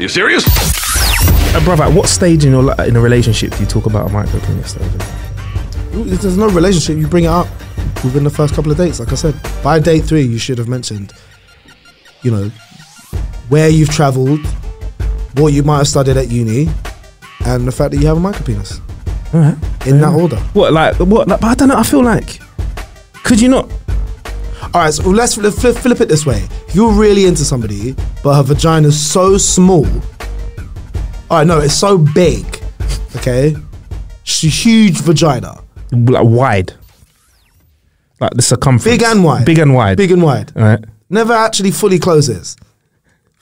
you serious? Uh, brother, at what stage in your li- in a relationship do you talk about a micro penis? Stage? If there's no relationship, you bring it up within the first couple of dates. Like I said, by day three, you should have mentioned, you know, where you've travelled, what you might have studied at uni, and the fact that you have a micro penis. All right. In that order. What like what? Like, but I don't know. I feel like could you not? All right, so let's flip, flip, flip it this way. If you're really into somebody, but her vagina's so small, all right, no, it's so big, okay? She's a huge vagina, like wide, like the circumference, big and wide, big and wide, big and wide. All right. Never actually fully closes.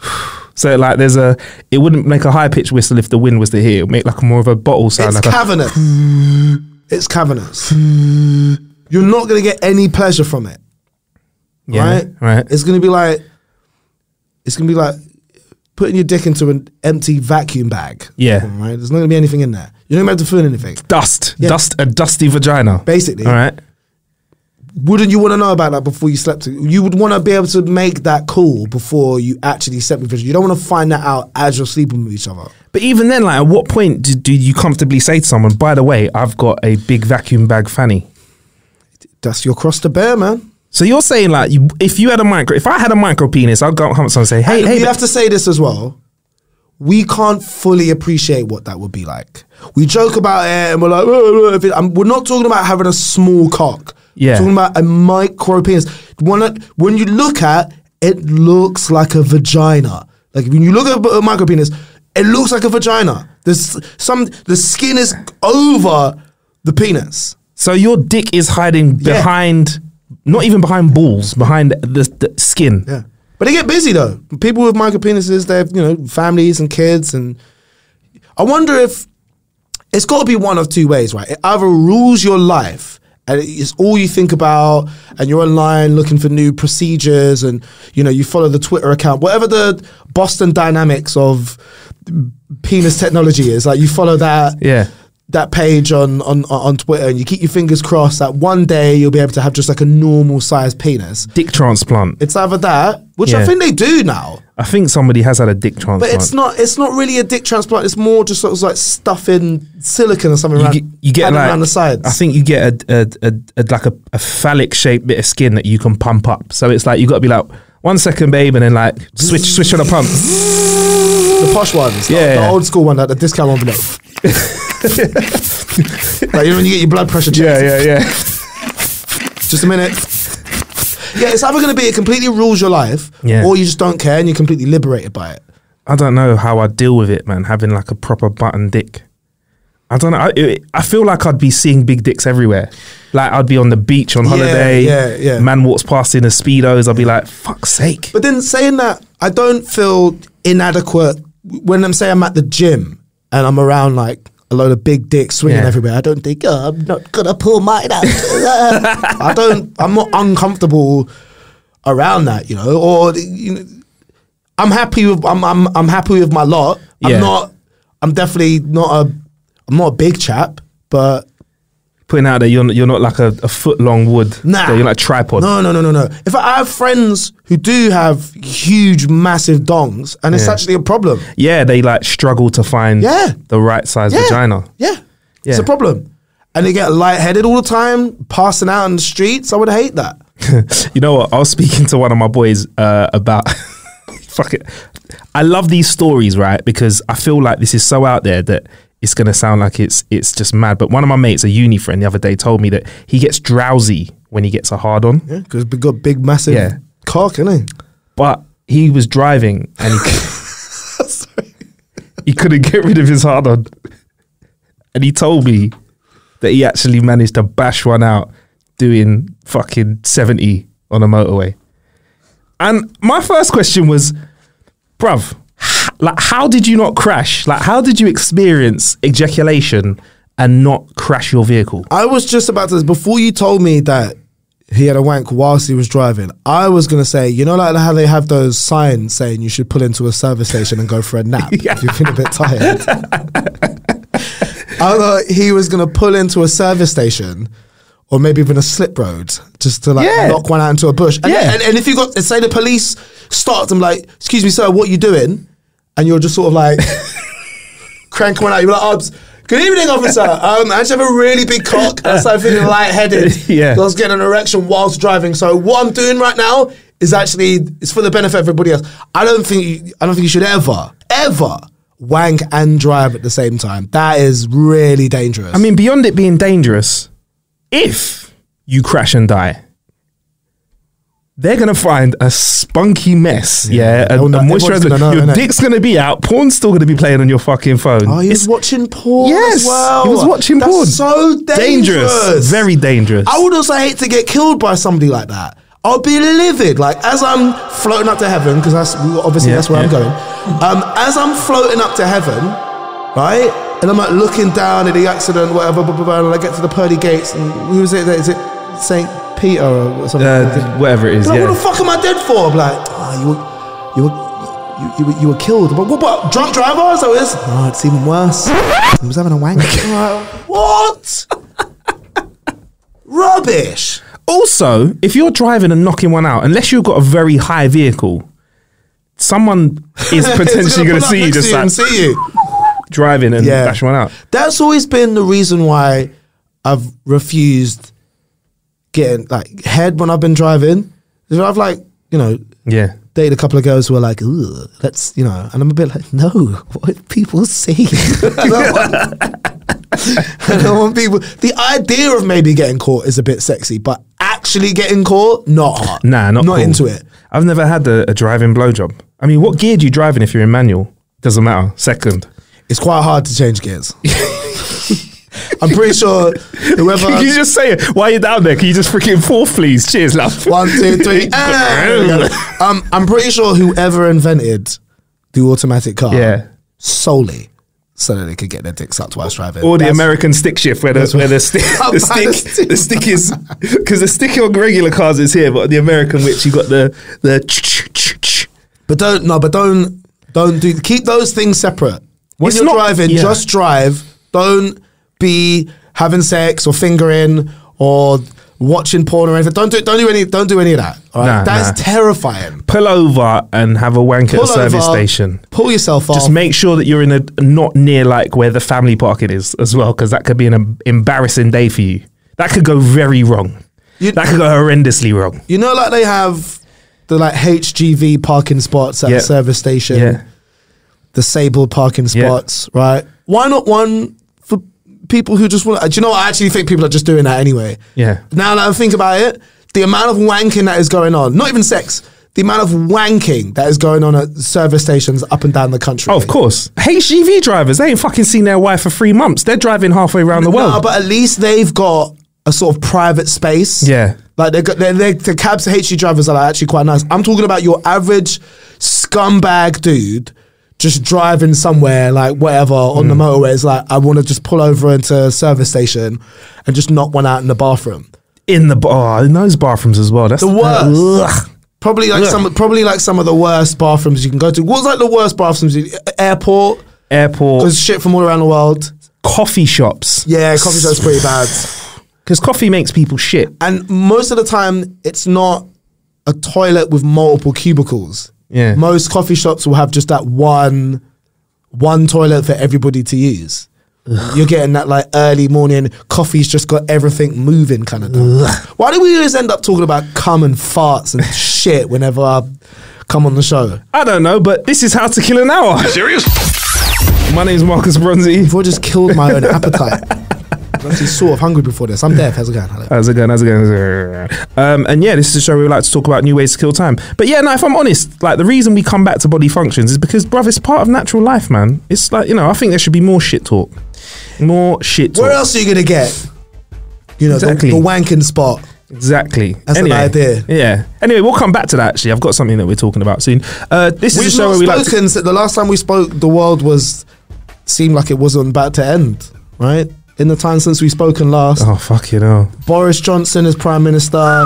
So like, there's a. It wouldn't make a high pitched whistle if the wind was to hear. It would make like more of a bottle sound. It's like a, cavernous. it's cavernous. You're not gonna get any pleasure from it, yeah, right? Right. It's gonna be like, it's gonna be like putting your dick into an empty vacuum bag. Yeah. Right. There's not gonna be anything in there. You're not gonna be able to feel anything. Dust, Yeah. dust, a dusty vagina. Basically. All right. wouldn't you want to know about that before you slept? You would want to be able to make that call before you actually slept with each other. You don't want to find that out as you're sleeping with each other. But even then, like, at what point do, do you comfortably say to someone, "By the way, I've got a big vacuum bag fanny"? That's your cross to bear, man. So you're saying like, you, if you had a micro, if I had a micro penis, I'd go up and say, "Hey, And hey, we have to say this as well. We can't fully appreciate what that would be like. We joke about it and we're like, "Oh, oh," um, we're not talking about having a small cock. Yeah. We're talking about a micro penis. When, you look at it, looks like a vagina. Like when you look at a micro penis, it looks like a vagina. There's some the skin is over the penis. So your dick is hiding Yeah. Not even behind balls, behind the, the skin. Yeah. But they get busy though. People with micro penises, they have, you know, families and kids and I wonder if it's got to be one of two ways, right? It either rules your life and it's all you think about and you're online looking for new procedures and you know you follow the Twitter account whatever the Boston dynamics of penis technology is like you follow that Yeah. That page on, on on Twitter and you keep your fingers crossed that one day you'll be able to have just like a normal sized penis Dick transplant. it's either that, which I think they do now, I think somebody has had a dick transplant. but it's not. It's not really a dick transplant. It's more just sort of like stuffing silicon or something You around, get, you get around like around the sides. I think you get a, a, a, a like a, a phallic shaped bit of skin that you can pump up. So it's like you got to be like one second, babe, and then like switch switch on the pump. the posh ones, the- Yeah, the, yeah. old school one, like the discount envelope. like you know when you get your blood pressure checked. yeah, yeah. Just a minute. Yeah, it's either going to be it completely rules your life, Yeah. or you just don't care and you're completely liberated by it. I don't know how I'd deal with it, man. Having like a proper button dick. I don't know. I, it, I feel like I'd be seeing big dicks everywhere. Like I'd be on the beach on Yeah, holiday. yeah, yeah. Man walks past in a speedos. I'd be like, "Fuck's sake!" But then saying that, I don't feel inadequate when I'm saying I'm at the gym and I'm around like a load of big dicks swinging Yeah. everywhere. I don't think oh, I'm not gonna pull mine out. I don't. I'm not uncomfortable around that, you know. Or you know, I'm happy with. I'm. I'm. I'm happy with my lot. Yeah. I'm not. I'm definitely not a. I'm not a big chap, but Putting out that you're not, you're not like a, a foot long wood. Nah. You're like a tripod. No, no, no, no, no. If I have friends who do have huge, massive dongs, and it's Yeah. actually a problem. Yeah, they like struggle to find Yeah. the right size Yeah. vagina. Yeah. It's a problem. And they get lightheaded all the time, passing out in the streets. I would hate that. You know what? I was speaking to one of my boys uh, about. fuck it. I love these stories, right? Because I feel like this is so out there that it's gonna sound like it's it's just mad. But one of my mates, a uni friend, the other day told me that he gets drowsy when he gets a hard on. Yeah, because we got big, massive Yeah. cock, innit? But he was driving and he he couldn't get rid of his hard on, and he told me that he actually managed to bash one out doing fucking seventy on a motorway. And my first question was, bruv, like how did you not crash? Like how did you experience ejaculation and not crash your vehicle? I was just about to, before you told me that he had a wank whilst he was driving, I was going to say, you know, like how they have those signs saying you should pull into a service station and go for a nap if you've been a bit tired. I thought he was going to pull into a service station or maybe even a slip road just to like Yeah. knock one out into a bush. And, Yeah. and, and if you got, say the police stopped him like, excuse me, sir, what are you doing? And you're just sort of like cranking one out. You're like, "Obs, good evening, officer. Um, I just have a really big cock. and I started feeling lightheaded. Yeah. I was getting an erection whilst driving. So what I'm doing right now is actually it's for the benefit of everybody else. I don't think you, I don't think you should ever, ever wank and drive at the same time. That is really dangerous. I mean, beyond it being dangerous, if you crash and die, they're gonna find a spunky mess. Yeah, they'll and, know- and moisturizer. gonna know, your dick's gonna be out. Porn's still gonna be playing on your fucking phone. Oh, he It's was watching porn Yes, as well. he was watching That's porn. So dangerous. Very dangerous. I would also hate to get killed by somebody like that. I'll be livid. Like as I'm floating up to heaven, because that's obviously Yeah, that's where I'm going. Um, as I'm floating up to heaven, right, and I'm like looking down at the accident, whatever, blah, blah, blah, and I get to the pearly gates, and who is it? Is it Saint Peter or something? uh, whatever it is. like, yeah. What the fuck am I dead for? I'm like, oh, you were, you were. You, you, were, you were killed. But what about drunk driver? So it's no, it's even worse. He was having a wank. Like, what? Rubbish. Also, if you're driving and knocking one out, unless you've got a very high vehicle, someone is potentially going to see you just like see you. driving and Yeah. bash one out. That's always been the reason why I've refused getting like head when I've been driving. I've like you know Yeah. dated a couple of girls who are like, Ugh, let's you know, and I'm a bit like, no, what people see? I don't want- I don't want people. The idea of maybe getting caught is a bit sexy, but actually getting caught, not hot. Nah, not not cool. into it. I've never had a, a driving blowjob. I mean, what gear do you drive in if you're in manual? Doesn't matter. Second. It's quite hard to change gears. I'm pretty sure whoever. Can you just say it? While you're down there, can you just freaking fourth, please? Cheers, love. One, two, three. ah. um, I'm pretty sure whoever invented the automatic car Yeah. solely so that they could get their dick sucked whilst driving. Or the That's- American stick shift where the, where the stick, the stick, is the stick is, because the stick on regular cars is here, but the American which you got the, the, ch- ch- ch- ch. But don't no, but don't don't do keep those things separate. When It's you're not- driving, yeah. just drive. Don't be having sex or fingering or watching porn or anything. Don't do don't do any don't do any of that. All right, Nah, that's nah. terrifying. pull over and have a wank at Pull a service over, station. Pull yourself off. Just make sure that you're in a not near like where the family parking is as well, because that could be an em- embarrassing day for you. That could go very wrong. You- that could go horrendously wrong. You know, like they have the like HGV parking spots at Yeah. a service station, Yeah. The Sable parking spots, right? Why not one people who just want? Do you know? what? I actually think people are just doing that anyway. Yeah. Now that I think about it, the amount of wanking that is going on, not even sex, the amount of wanking that is going on at service stations up and down the country. Oh, of course. HGV drivers, they ain't fucking seen their wife for three months. They're driving halfway around the world. No, but at least they've got a sort of private space. Yeah. Like they got, they're, they're, the cabs, the HG drivers are like actually quite nice. I'm talking about your average scumbag dude just driving somewhere like whatever on Hmm. the motorway. It's like I want to just pull over into a service station and just knock one out in the bathroom. in the bar, oh, in those bathrooms as well. That's The worst. Ugh. Probably like Ugh. some, probably like some of the worst bathrooms you can go to. What's like the worst bathrooms? You, airport, Airport, because shit from all around the world. coffee shops. Yeah, coffee shop's pretty bad. Because coffee makes people shit. And most of the time, it's not a toilet with multiple cubicles. Yeah. Most coffee shops will have just that one, one toilet for everybody to use. You're getting that like early morning coffee's just got everything moving kind of thing. Why do we always end up talking about cum and farts and shit whenever I come on the show? I don't know, but this is how to kill an hour. Serious? My name's Marcus Bronzy. Before I just killed my own appetite. I'm sort of hungry before this. I'm Dev. How's it going? Hello. How's it going? How's it going? Um, and yeah, this is a show where we like to talk about new ways to kill time. But yeah, no, if I'm honest, like the reason we come back to body functions is because, bruv, it's part of natural life, man. It's like, you know, I think there should be more shit talk. More shit talk. Where else are you gonna get? You know, Exactly. the, the wanking spot. Exactly. That's an idea. Yeah. Anyway, we'll come back to that actually. I've got something that we're talking about soon. Uh, this is We've a show where we like to the last time we spoke, the world was seemed like it wasn't about to end. Right in the time since we've spoken last, Oh, fuck you know. Boris Johnson is prime minister.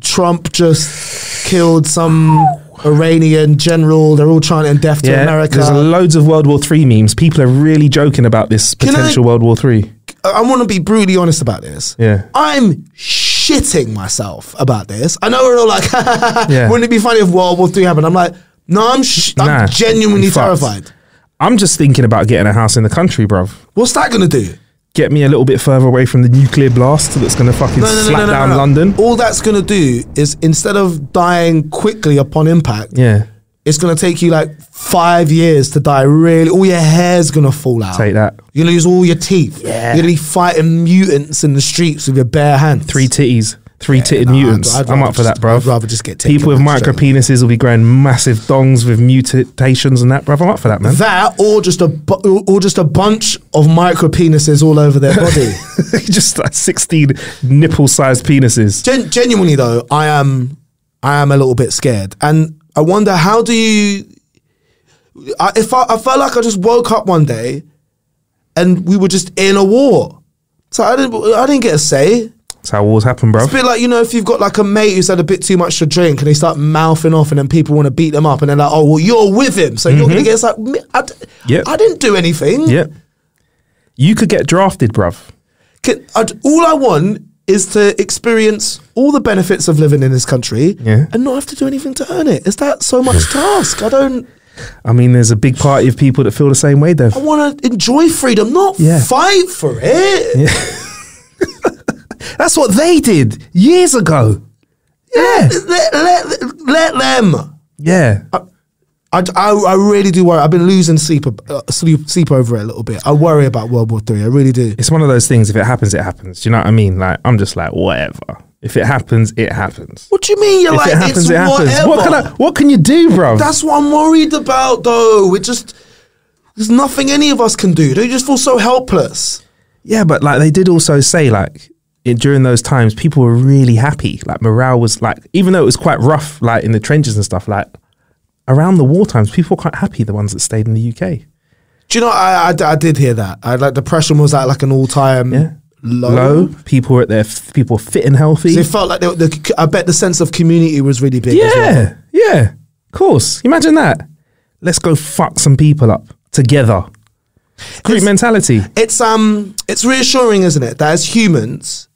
Trump just killed some Iranian general. They're all trying chanting death to America. there's loads of World War Three memes. People are really joking about this Can I- potential World War Three. I want to be brutally honest about this. Yeah. I'm shitting myself about this. I know we're all like, Yeah. wouldn't it be funny if World War Three happened? I'm like, No, I'm sh- I'm genuinely terrified. I'm just thinking about getting a house in the country, bruv. What's that gonna do? Get me a little bit further away from the nuclear blast that's going to fucking slap down London. All that's gonna do is instead of dying quickly upon impact, Yeah, it's gonna take you like five years to die. Really, all your hair's gonna fall out. take that. You're gonna lose all your teeth. Yeah. You're gonna be fighting mutants in the streets with your bare hands. Three titties, three titted nah, mutants. I'd- I'd I'm up for just- that, bro. I'd rather just get people with micro penises will be growing massive dongs with mutations and that, bro. I'm up for that, man. That or just a or just a bunch of micro penises all over their body. just like 16 nipple-sized penises. Gen- genuinely though, I am I am a little bit scared, and I wonder how do you? I, if I, I felt like I just woke up one day, and we were just in a war, so I didn't I didn't get a say. That's how wars happen, bro. It's a bit like you know if you've got like a mate who's had a bit too much to drink and they start mouthing off and then people want to beat them up and they're like oh well you're with him so you're gonna mm-hmm. get it's like me- I, d- Yep. I didn't do anything. Yep. You could get drafted, bruv. Can, I, all I want is to experience all the benefits of living in this country Yeah. and not have to do anything to earn it. Is that so much task? I don't. I mean, there's a big party of people that feel the same way, though. I want to enjoy freedom, not Yeah. fight for it. That's what they did years ago. Yeah. Let, let, let them. Yeah. I, I, I really do worry. I've been losing sleep, uh, sleep sleep over it a little bit. I worry about World War Three. I really do. It's one of those things. If it happens, it happens. Do you know what I mean? Like, I'm just like, whatever. If it happens, it happens. What do you mean? You're If like it happens, it's it happens. whatever. What can I? What can you do, bro? That's what I'm worried about, though. It just there's nothing any of us can do. They just feel so helpless. Yeah, but like they did also say like it, during those times people were really happy. Like morale was like even though it was quite rough like in the trenches and stuff like around the war times people were quite happy the ones that stayed in the UK. Do you know? I, I, I did hear that. I like depression was at like an all time Yeah. low. Low, people were at their f- people were fit and healthy. It felt like they, the, I bet the sense of community was really big. as well. yeah. Yeah. Of course. Imagine that. Let's go fuck some people up together. Group mentality. it's um it's reassuring, isn't it, that as humans,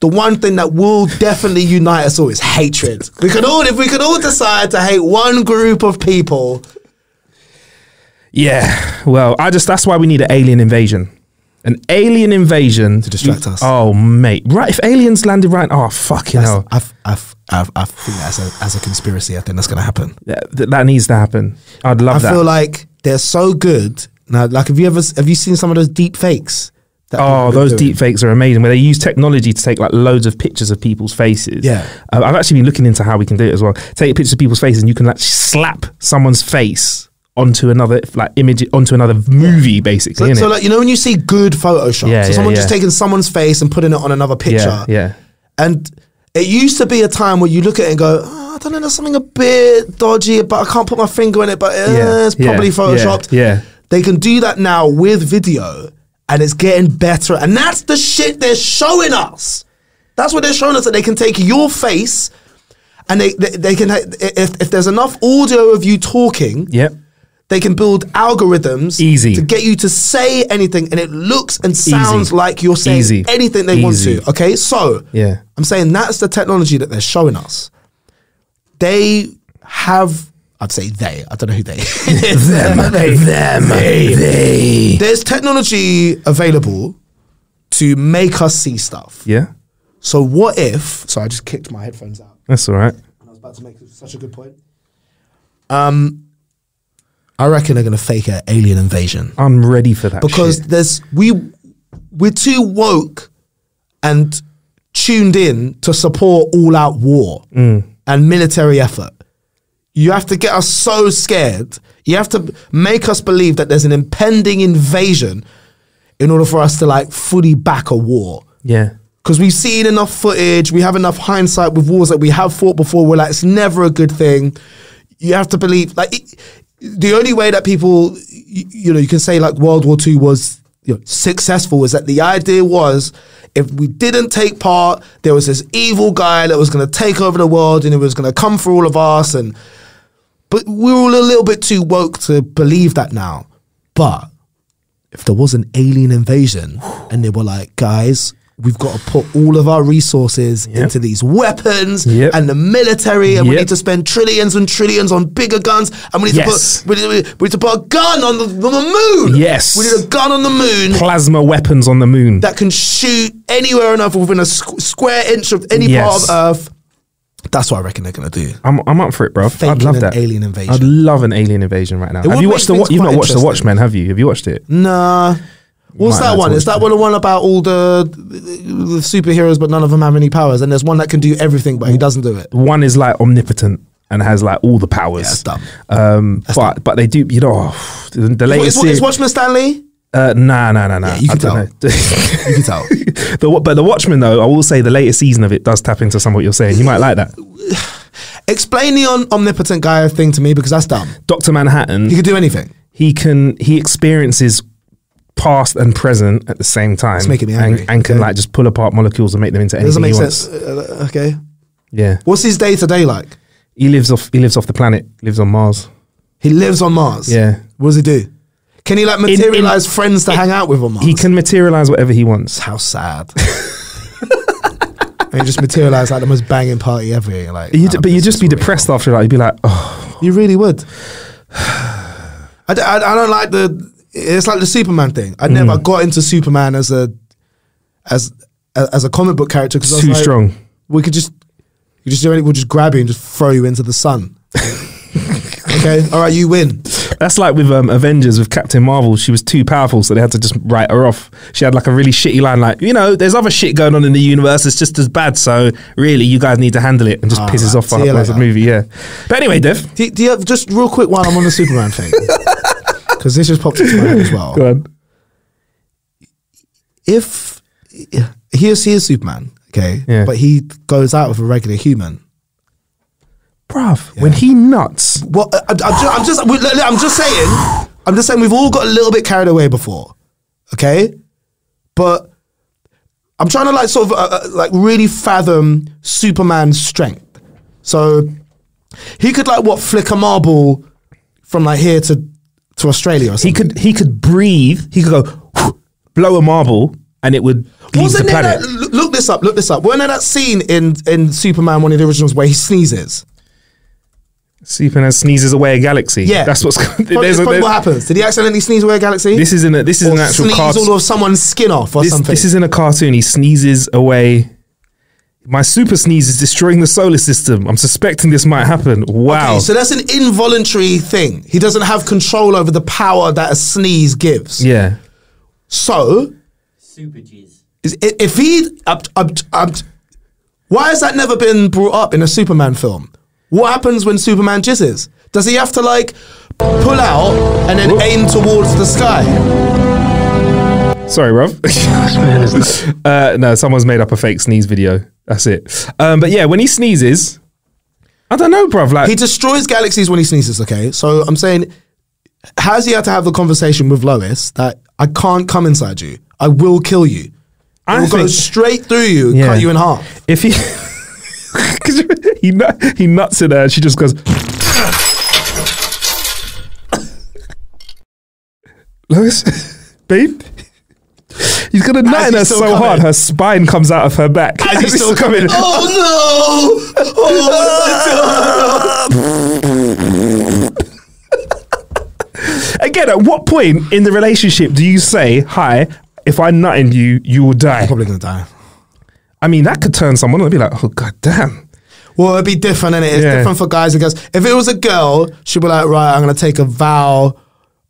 the one thing that will definitely unite us all is hatred. We could all if we could all decide to hate one group of people. Yeah. Well, I just that's why we need an alien invasion. An alien invasion to distract us. Oh, mate. Right. If aliens landed right. Oh, fucking hell. I've, I've, I've, I think that's a, as a conspiracy. I think that's going to happen. That, that, that needs to happen. I'd love I that. feel like they're so good now. Like, have you ever have you seen some of those deep fakes? Oh, those doing? deep fakes are amazing. Where they use technology to take like loads of pictures of people's faces. Yeah. Uh, I've actually been looking into how we can do it as well. Take pictures of people's faces, and you can like slap someone's face onto another like image onto another movie, basically. So, so like you know when you see good Photoshop, Yeah, so yeah, someone just taking someone's face and putting it on another picture. yeah, yeah. And it used to be a time where you look at it and go, oh, I don't know, there's something a bit dodgy, but I can't put my finger in it, but uh, Yeah, it's probably yeah, photoshopped. yeah, yeah. They can do that now with video, and it's getting better. And that's the shit they're showing us. That's what they're showing us that they can take your face, and they they, they can if if there's enough audio of you talking, Yep. they can build algorithms Easy. to get you to say anything and it looks and sounds Easy. like you're saying Easy. anything they want to. Okay, so Yeah. I'm saying that's the technology that they're showing us. They have, I'd say they, I don't know who they. them, they, them, they. There's technology available to make us see stuff. Yeah, So what if? So I just kicked my headphones out. that's all right. I was about to make such a good point. Um, I reckon they're gonna fake an alien invasion. I'm ready for that because shit. there's we we're too woke and tuned in to support all out war Mm. and military effort. You have to get us so scared. You have to make us believe that there's an impending invasion in order for us to like fully back a war. Yeah, Because we've seen enough footage, we have enough hindsight with wars that we have fought before. We're like, it's never a good thing. You have to believe, like, it, the only way that people, you, you know, you can say like World War II was you know, successful is that the idea was if we didn't take part, there was this evil guy that was going to take over the world and it was going to come for all of us. And but we're all a little bit too woke to believe that now. But if there was an alien invasion and they were like, guys, we've got to put all of our resources into these weapons Yep. and the military, and we need to spend trillions and trillions on bigger guns, and we need Yes. to put we need, we need to put a gun on the, on the moon. Yes. we need a gun on the moon Plasma weapons on the moon. that can shoot anywhere on Earth within a squ- square inch of any Yes. part of Earth. That's what I reckon they're gonna do. I'm, I'm up for it, bro. I'd love an that. alien invasion. I'd love an alien invasion right now. Have you watched the? Wa- You've not watched the. Watchmen, have you? Have you watched it? Nah. What's that one? Is that one the one about all the, the superheroes, but none of them have any powers? And there's one that can do everything, but he doesn't do it. One is like omnipotent and has like all the powers. Yeah, that's dumb. Um, but but they do. You know, the, Is, latest. is series- Watchmen Stanley? Uh, nah, nah, nah, nah. Yeah, you can know. You can tell. the, but the Watchmen, though, I will say the latest season of it does tap into some of what you're saying. You might like that. Explain the on- omnipotent guy thing to me because that's dumb. Doctor Manhattan. He can do anything. he can he experiences past and present at the same time. It's making me and, angry. and can Okay. like just pull apart molecules and make them into It doesn't anything make he sense. wants. Uh, okay. Yeah, What's his day to day like? he lives off he lives off the planet. Lives on Mars. He lives on Mars. Yeah. What does he do? Can he like materialize friends to hang out with on Mars? He can materialize whatever he wants. How sad. and you just materialize like the most banging party ever. You're like, You, "Ah, but you'd just be real." depressed after that. You'd be like, oh, You really would. I, d- I, I don't like the. It's like the Superman thing. I never Mm. got into Superman as a as as a comic book character because too strong. We could just you just do anything. We'll just grab you and just throw you into the sun. Okay, all right, you win. That's like with um, Avengers with Captain Marvel. She was too powerful, so they had to just write her off. She had like a really shitty line, like you know, there's other shit going on in the universe. It's just as bad. So really, you guys need to handle it, and just All pisses right, off the you rest of the movie. Yeah. But anyway, Dev, Do, do you have, just real quick while I'm on the Superman thing because this just popped into my head as well. go on. If he is he is Superman, okay, Yeah. but he goes out with a regular human. Bruv, when he nuts, Well, I- I'm, just, I'm just, we- look, look, I'm just saying, I'm just saying, we've all got a little bit carried away before, okay? But I'm trying to like sort of uh, uh, like really fathom Superman's strength. So he could like what flick a marble from like here to to Australia or he could he could breathe. He could go blow a marble, and it would leave Wasn't the planet. that, look- look this up, look this up. Wasn't there that scene in in Superman, one of the originals, where he sneezes? Superman sneezes away a galaxy. Yeah, that's what's. Probably, there's a- what happens. Did he accidentally sneeze away a galaxy? This is in a, this is or an actual sneeze cartoon. all of someone's skin off or This, something. this is in a cartoon. He sneezes away. My super sneeze is destroying the solar system. I'm suspecting this might happen. Wow. Okay, so that's an involuntary thing. He doesn't have control over the power that a sneeze gives. yeah. So, Super G's. if he, up, up, up, why has that never been brought up in a Superman film? What happens when Superman jizzes? Does he have to like pull out and then Whoop. aim towards the sky? Sorry, Rob. uh, no, someone's made up a fake sneeze video. That's it. Um, but yeah, when he sneezes, I don't know, bruv. Like, He destroys galaxies when he sneezes. Okay, so I'm saying, has he had to have the conversation with Lois that I can't come inside you? I will kill you. I I will go straight through you, Yeah. cut you in half. if he he nut, he nuts in her, and she just goes. Lois, babe. He's gonna nut in her so coming. hard, her spine comes out of her back. As he's still coming. Oh no! Oh, Again, at what point in the relationship do you say, "Hi, if I nut in you, you will die"? probably gonna die. I mean, that could turn someone. I'd be like, "Oh god damn." Well, it'd be different, and it? It's Yeah. different for guys and girls. If it was a girl, she'd be like, right, I'm gonna take a vow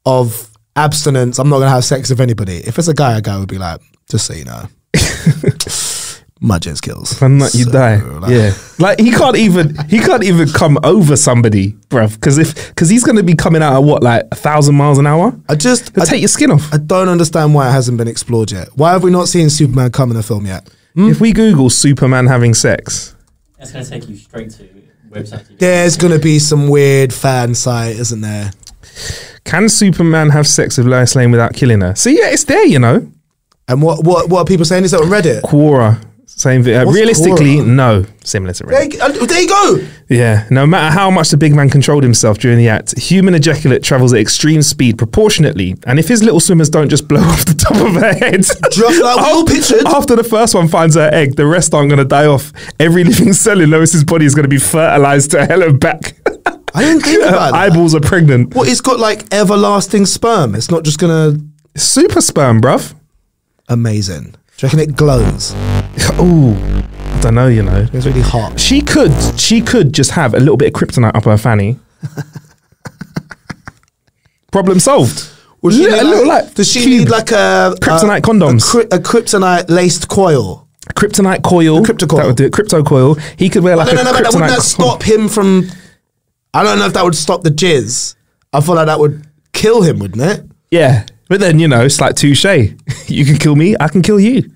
of abstinence. I'm not gonna have sex with anybody. If it's a guy, a guy would be like, just so you know, my kills. If you So, die. like- yeah, like he can't even he can't even come over somebody, bruv. Because if because he's gonna be coming out at what like a thousand miles an hour. I just, I, take your skin off. I don't understand why it hasn't been explored yet. Why have we not seen Superman come in a film yet? Hmm? If we Google Superman having sex, That's going to take you straight to website. There's gonna be some weird fan site, isn't there? can Superman have sex with Lois Lane without killing her? See, yeah, it's there, you know. And what what what are people saying? Is that on Reddit? Quora Same. Uh, realistically, no. Similar to There, you- uh, there you go. Yeah. No matter how much the big man controlled himself during the act, human ejaculate travels at extreme speed proportionately. And if his little swimmers don't just blow off the top of her head, Just like we all pictured. after the first one finds her egg, the rest aren't going to die off. Every living cell in Lois's body is going to be fertilized to hell and back. I didn't think about that. eyeballs are pregnant. What, it's got like everlasting sperm. It's not just gonna. Super sperm, bruv. Amazing. Do you reckon it glows? Ooh, I don't know. You know, It's really hot. she could. She could just have a little bit of kryptonite up her fanny. Problem solved. Would she Yeah, need a little like does she cube. need like a Kryptonite a, condoms. A, kry- a kryptonite laced coil. Kryptonite coil. crypto coil. That would do it. Crypto coil. He could wear like no, no, a no, but kryptonite. wouldn't that stop him from? I don't know if that would stop the jizz. I feel like that would kill him, wouldn't it? Yeah, but then you know it's like touche. you can kill me. I can kill you.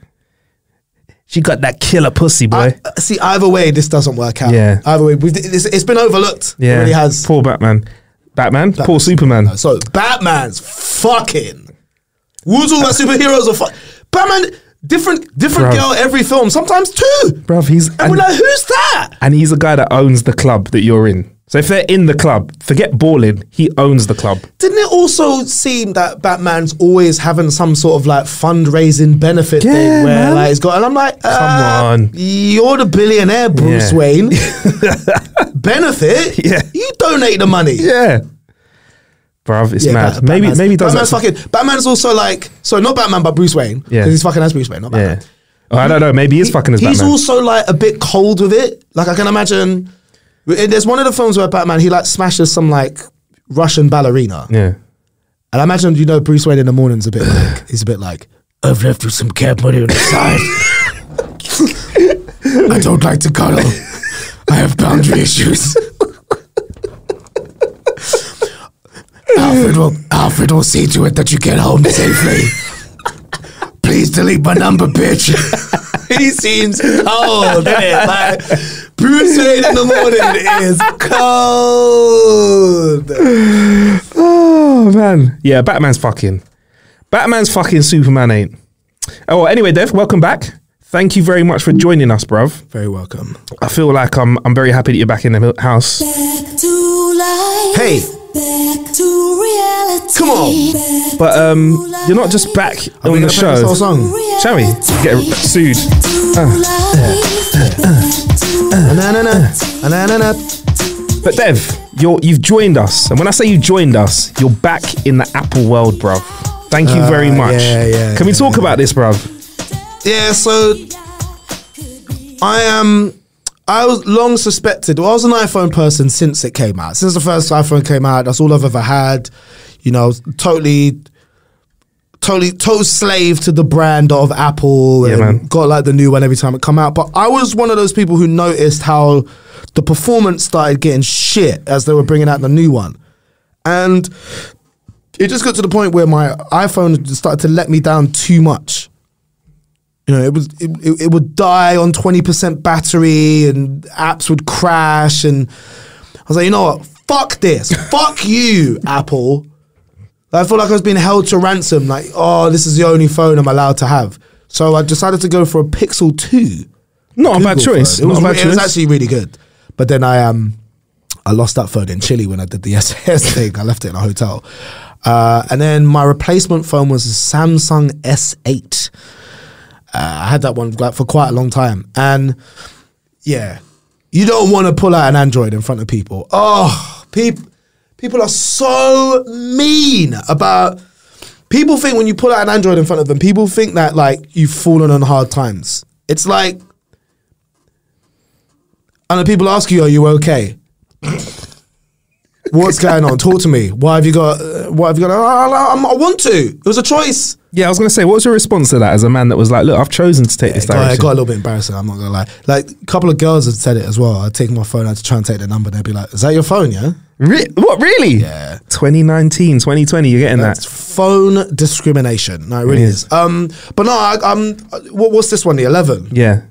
She got that killer pussy, boy. I- uh, see, either way, this doesn't work out. Yeah. Either way, we've, it's, it's been overlooked. It yeah, really has. Poor Batman. Batman. Poor Superman. So Batman's fucking. We were talking about superheroes or fuck. Batman, different different Bruv. girl every film. Sometimes two. Bruv, he's And, and, we're like, who's that? and he's a guy that owns the club that you're in. So if they're in the club, forget balling. He owns the club. Didn't it also seem that Batman's always having some sort of like fundraising benefit Yeah, thing where man. like he's got, and I'm like, uh, on. you're the billionaire, Bruce Yeah. Wayne. benefit? Yeah. you donate the money. Yeah, bruv, it's Yeah, mad. Bat- maybe Batman's- maybe he does Batman's fucking. Batman's also like, so not Batman, but Bruce Wayne. Yeah. because he's fucking as Bruce Wayne, not Batman. yeah. Oh, I don't know. Maybe he's fucking as He's Batman. also like a bit cold with it. Like I can imagine. There's one of the films where Batman he like smashes some like Russian ballerina, yeah. and I imagine you know Bruce Wayne in the morning's a bit like he's a bit like I've left you some cab money on the side. I don't like to cuddle. I have boundary issues. Alfred will Alfred will see to it that you get home safely. Please delete my number, bitch. he seems cold, innit? Like Bruce Wayne in the morning is cold. Oh man, yeah. Batman's fucking. Batman's fucking. Superman ain't. Oh, well, anyway, Dev, welcome back. Thank you very much for joining us, bruv. Very welcome. I feel like I'm I'm very happy that you're back in the house. Back to life. Hey. Back to reality. Come on. But um, you're not just back Are we on the gonna play this whole show. song? Shall we? Get sued. to life. Back to Na-na-na, na-na-na. But Dev, you're you've joined us, and when I say you joined us, you're back in the Apple world, bruv. Thank you very Uh, much. yeah, yeah, Can we yeah, talk about this, bruv? Yeah, so I am. I was long suspected. Well, I was an iPhone person since it came out. Since the first iPhone came out, that's all I've ever had. You know, totally, totally, total slave to the brand of Apple. Yeah, and man. Got like the new one every time it come out. But I was one of those people who noticed how the performance started getting shit as they were bringing out the new one, and it just got to the point where my iPhone started to let me down too much. You know, it was it, it, it would die on twenty percent battery, and apps would crash, and I was like, you know what? Fuck this. Fuck you, Apple. I felt like I was being held to ransom. Like, oh, this is the only phone I'm allowed to have. So I decided to go for a Pixel Two. Not a bad choice. It was, bad it was actually really good. But then I um I lost that phone in Chile when I did the SAS thing. I left it in a hotel. Uh, and then my replacement phone was a Samsung S8. Uh, I had that one like, for quite a long time. And yeah, you don't want to pull out an Android in front of people. Oh, people people are so mean about people think when you pull out an Android in front of them, people think that like you've fallen on hard times. It's like and people ask you, "Are you okay? What's going on? Talk to me. Why have you got? Uh, what have you got? "Oh, I, want to. It was a choice. Yeah, I was gonna say, what was your response to that as a man that was like, look, I've chosen to take this It got, it got a little bit embarrassing. I'm not gonna lie. Like a couple of girls had said it as well. I'd take my phone out to try and take their number. and They'd be like, "Is that your phone? Yeah, Re- what really? Yeah. 2019, 2020, you're getting that's that. phone discrimination. No, it really It is. is. Um, but no, I, um, what, what's this one? The 11. Yeah.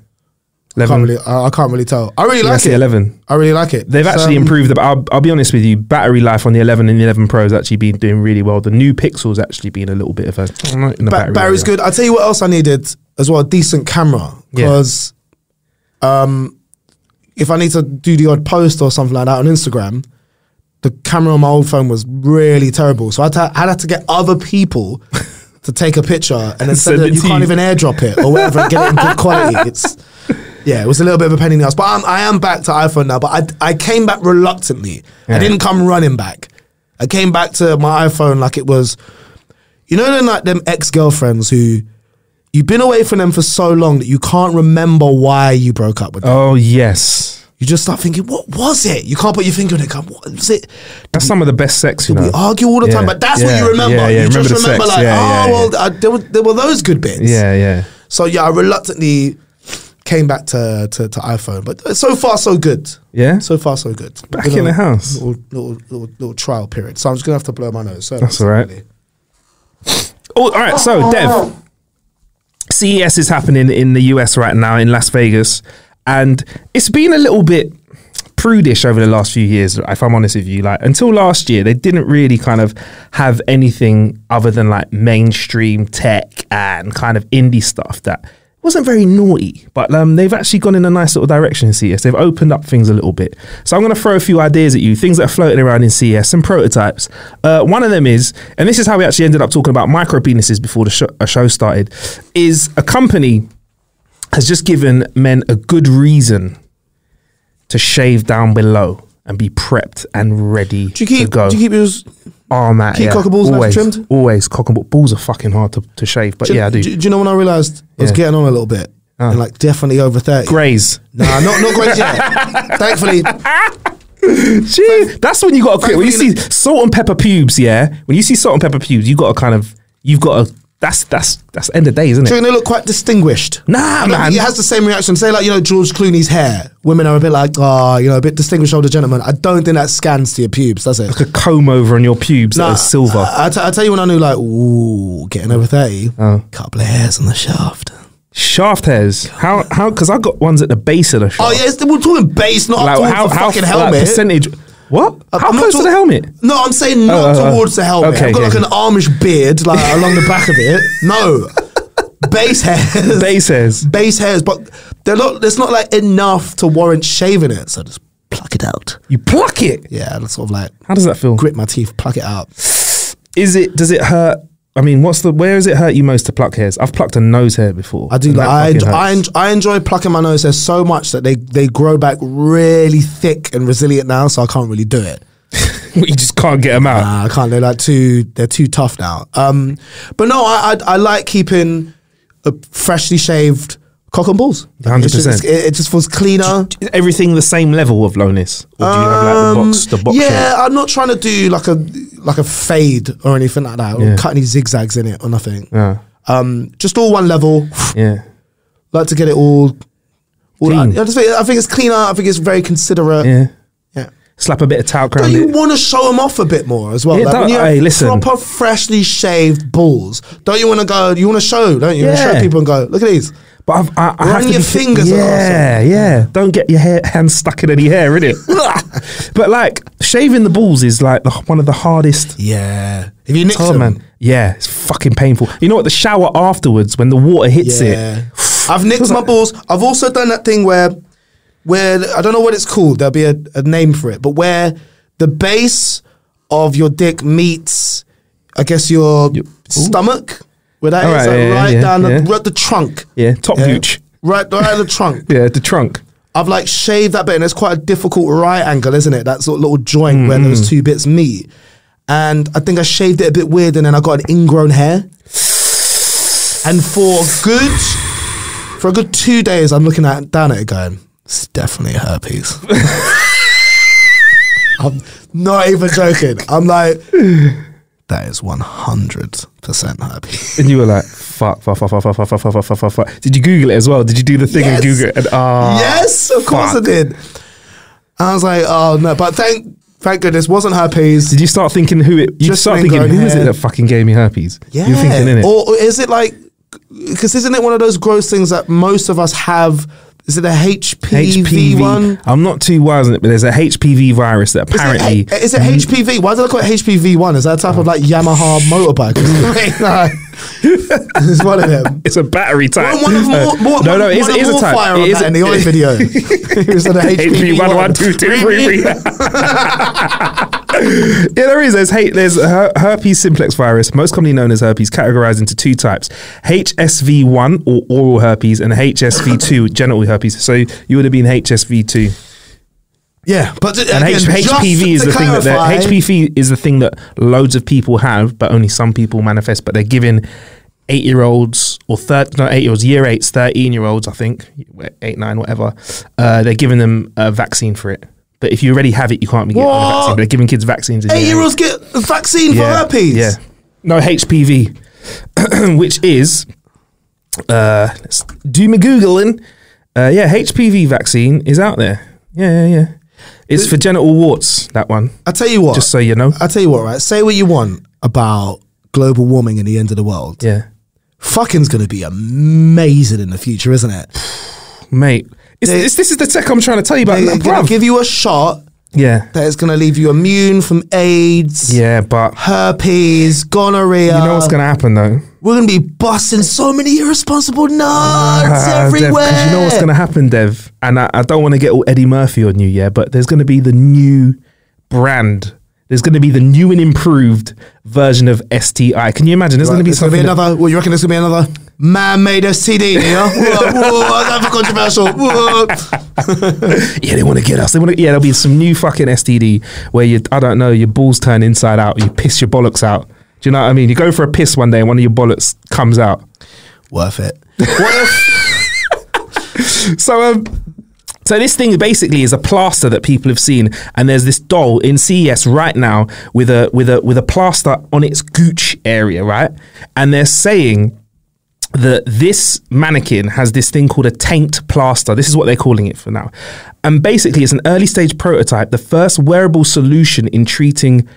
I 11. can't really. I, I can't really tell. I really Yeah, like that's the it. 11. I really like it. They've It's, actually um, improved. The, I'll, I'll be honest with you. Battery life on the 11 and the 11 Pro has actually been doing really well. The new Pixel's actually been a little bit of a in the Ba- battery battery's area. good. I'll tell you what else I needed as well. A decent camera Yeah. because um, if I need to do the odd post or something like that on Instagram, the camera on my old phone was really terrible. So I had to, I had to get other people to take a picture and then Send it you can't even airdrop it or whatever and get it in good quality. It's yeah, it was a little bit of a pain in the ass. But I'm, I am back to iPhone now. But I I came back reluctantly. Yeah. I didn't come running back. I came back to my iPhone like it was, you know, them like them ex girlfriends who you've been away from them for so long that you can't remember why you broke up with them. Oh yes, You just start thinking, what was it? You can't put your finger on it. Go, what was it? that's some of the best sex. You We know. argue all the time, but that's what you remember. yeah, yeah, you remember the remember sex. like, Yeah, oh yeah, well, I, there, were, there were those good bits. Yeah, yeah. So yeah, I reluctantly came back to, to, to iPhone, but uh, so far so good. Yeah? so far so good. Back in the house. Little, little, little, little trial period. So I'm just gonna have to blow my nose. So That's all right. Oh, all right. So, Dev, CES is happening in the US right now in Las Vegas, and it's been a little bit prudish over the last few years. If I'm honest with you, like until last year, they didn't really kind of have anything other than like mainstream tech and kind of indie stuff that wasn't very naughty, but um, they've actually gone in a nice little direction in CES. They've opened up things a little bit. So I'm going to throw a few ideas at you, things that are floating around in CES, some prototypes. Uh, one of them is, and this is how we actually ended up talking about micro penises before the uh, show started, is a company has just given men a good reason to shave down below and be prepped and ready Do you keep to go. do you keep yours? oh man, keep yeah. cock and balls nice always, trimmed? always cock and balls. Balls are fucking hard to, to shave, but Do, yeah, I do. Do, do you know when I realised I was Yeah. getting on a little bit? Ah. And like definitely over thirty. Grays. Nah, not not great yet. Thankfully, Gee, that's when you got to quit. When you see salt and pepper pubes, yeah. When you see salt and pepper pubes, you got to kind of, you've got to. That's that's that's end of days, isn't it? think they look quite distinguished? Nah, man. It has the same reaction. Say like you know George Clooney's hair. Women are a bit like, oh, you know, a bit distinguished older gentleman. I don't think that scans to your pubes, does it? Like a comb over on your pubes that Nah, is silver. I, I, t- I tell you when I knew like, ooh, getting over thirty. Oh. Couple of hairs on the shaft. shaft hairs. How how? Because I got ones at the base of the oh, shaft. Oh yeah, it's, we're talking base, not Like, how how fucking like, helmet. percentage? What? I'm how not close to the helmet? No, I'm saying not Oh, oh, oh. towards the helmet. Okay, I've got okay, like an Amish beard like along the back of it. No, base hairs. Base hairs. base hairs, but they're not. There's not like enough to warrant shaving it. So just pluck it out. You pluck it. Yeah, and sort of like How does that feel? grit my teeth, pluck it out. Is it? Does it hurt? I mean, what's the? Where does it hurt you most to pluck hairs? I've plucked a nose hair before. I do. Like, I, enjoy, I, enjoy, I enjoy plucking my nose hairs so much that they they grow back really thick and resilient now. So I can't really do it. you just can't get them out. Nah, I can't. They're like too. They're too tough now. Um, but no, I I, I like keeping a freshly shaved cock and balls. 100%. It, it just feels cleaner. Is everything the same level of lowness, or do you have like the box, the box Um, yeah, shape? I'm not trying to do like a like a fade or anything like that, or Yeah. cut any zigzags in it or nothing. Yeah, Um, just all one level. yeah. like to get it all. all. I, just think, I think it's cleaner. I think it's very considerate. Yeah. Yeah. Slap a bit of talc Don't you want to show them off a bit more as well? Yeah, like you hey, listen. proper freshly shaved balls, don't you want to go? You want to show, don't you? You Yeah. show people and go, look at these. But I've, I, I Run have to your be fingers Yeah, yeah. Don't get your hair, hands stuck in any hair, innit? but like shaving the balls is like the, one of the hardest. Yeah. If you nick them, man. Yeah, it's fucking painful. You know what? The shower afterwards, when the water hits yeah. it, I've nicked my balls. I've also done that thing where, where I don't know what it's called. There'll be a, a name for it, but where the base of your dick meets, I guess your stomach. Where that is, Alright, like yeah, right yeah, down the, yeah. right the trunk. yeah, top gooch. Right, right at the trunk. Yeah, the trunk. I've like shaved that bit, and it's quite a difficult right angle, isn't it? That sort of little joint where Mm-hmm. those two bits meet. And I think I shaved it a bit weird, and then I got an ingrown hair. And for good, for a good two days, I'm looking at down at it, going, "It's definitely a herpes." I'm not even joking. I'm like, that is 100 percent herpes. And you were like, fuck, fuck, fuck, fuck, fuck, fuck, fuck, fuck, fuck, fuck, fuck, fuck. Did you Google it as well? Did you do the thing Yes. and Google it? And, ah, yes, of course. I did. I was like, oh no, but thank thank goodness wasn't herpes. Did you start thinking who it? You Just start thinking who is it that fucking gave me herpes? Yeah. You're thinking in it. Or, or is it like, because isn't it one of those gross things that most of us have? Is it a HPV, HPV. one? I'm not too wise on it, but there's a HPV virus that apparently. it, is it HPV? Why do they call it HPV one? Is that a type of like Yamaha motorbike? it's one of them. It's a battery type. One of more, more, no, no, it is, it is a type. It is a- in the Oi video. it was an HP HP one one two two three three. Yeah, there is. There's hate. There's her- herpes simplex virus, most commonly known as herpes, categorized into two types: HSV1 or oral herpes, and HSV2 genital herpes. So you would have been HSV2, Yeah, but and again, H- HPV is the thing that HPV is the thing that loads of people have, but only some people manifest. But they're giving eight year olds or third, no, eight year olds, year eights, thirteen year olds, I think, eight, nine, whatever. Uh, they're giving them a vaccine for it. But if you already have it, you can't be getting the vaccine. They're giving kids vaccines. Eight year olds get a vaccine for Yeah, herpes. Yeah. No, HPV, which is, uh, let's do my Googling. Uh, yeah, HPV vaccine is out there. Yeah, yeah, yeah. It's for genital warts, that one. I tell you what. Just so you know. I tell you what, right? Say what you want about global warming and the end of the world. Yeah. Fucking's gonna be amazing in the future, isn't it? Mate. It's, They- it's, this is the tech I'm trying to tell you about. They're give you a shot yeah. that is gonna leave you immune from AIDS, Yeah, but herpes, gonorrhea. you know what's going to happen though? We're gonna be busting so many irresponsible nuts Ah, Dev, you know what's going to happen, Dev? And I, I don't want to get all Eddie Murphy on you, yeah, but there's going to be the new brand. There's going to be the new and improved version of STI. Can you imagine? There's going to be gonna be something. that- another. What you reckon? There's gonna be another man-made a STD. Yeah, whoa, whoa, that's controversial. Whoa. yeah, they want to get us. They want to. Yeah, there'll be some new fucking STD where you, I don't know, your balls turn inside out. You piss your bollocks out. Do you know what I mean? You go for a piss one day and one of your bollocks comes out. Worth it. So um so this thing basically is a plaster that people have seen, and there's this doll in CES right now with a with a with a plaster on its gooch area, right? And they're saying that this mannequin has this thing called a taint plaster. This is what they're calling it for now. And basically, it's an early stage prototype, the first wearable solution in treating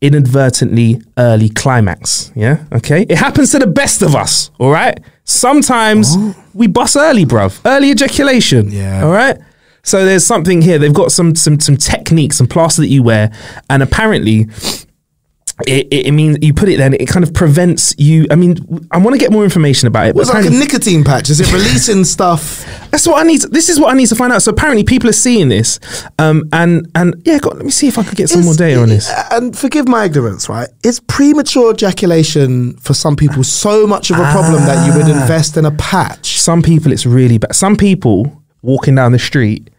inadvertently early climax. Yeah. Okay. It happens to the best of us. All right. Sometimes we bust early, bruv. Early ejaculation. Yeah. All right. So there's something here. They've got some some some techniques, some plaster that you wear, and apparently it, it, it means you put it there and it kind of prevents you. I mean, I want to get more information about it. It's like a nicotine patch. Is it releasing stuff? that's what I need. To, this is what I need to find out. So apparently, people are seeing this, um, and and yeah, God, let me see if I can get some more data on this. And forgive my ignorance, right? Is premature ejaculation for some people so much of a problem that you would invest in a patch? Some people, it's really bad. Some people walking down the street,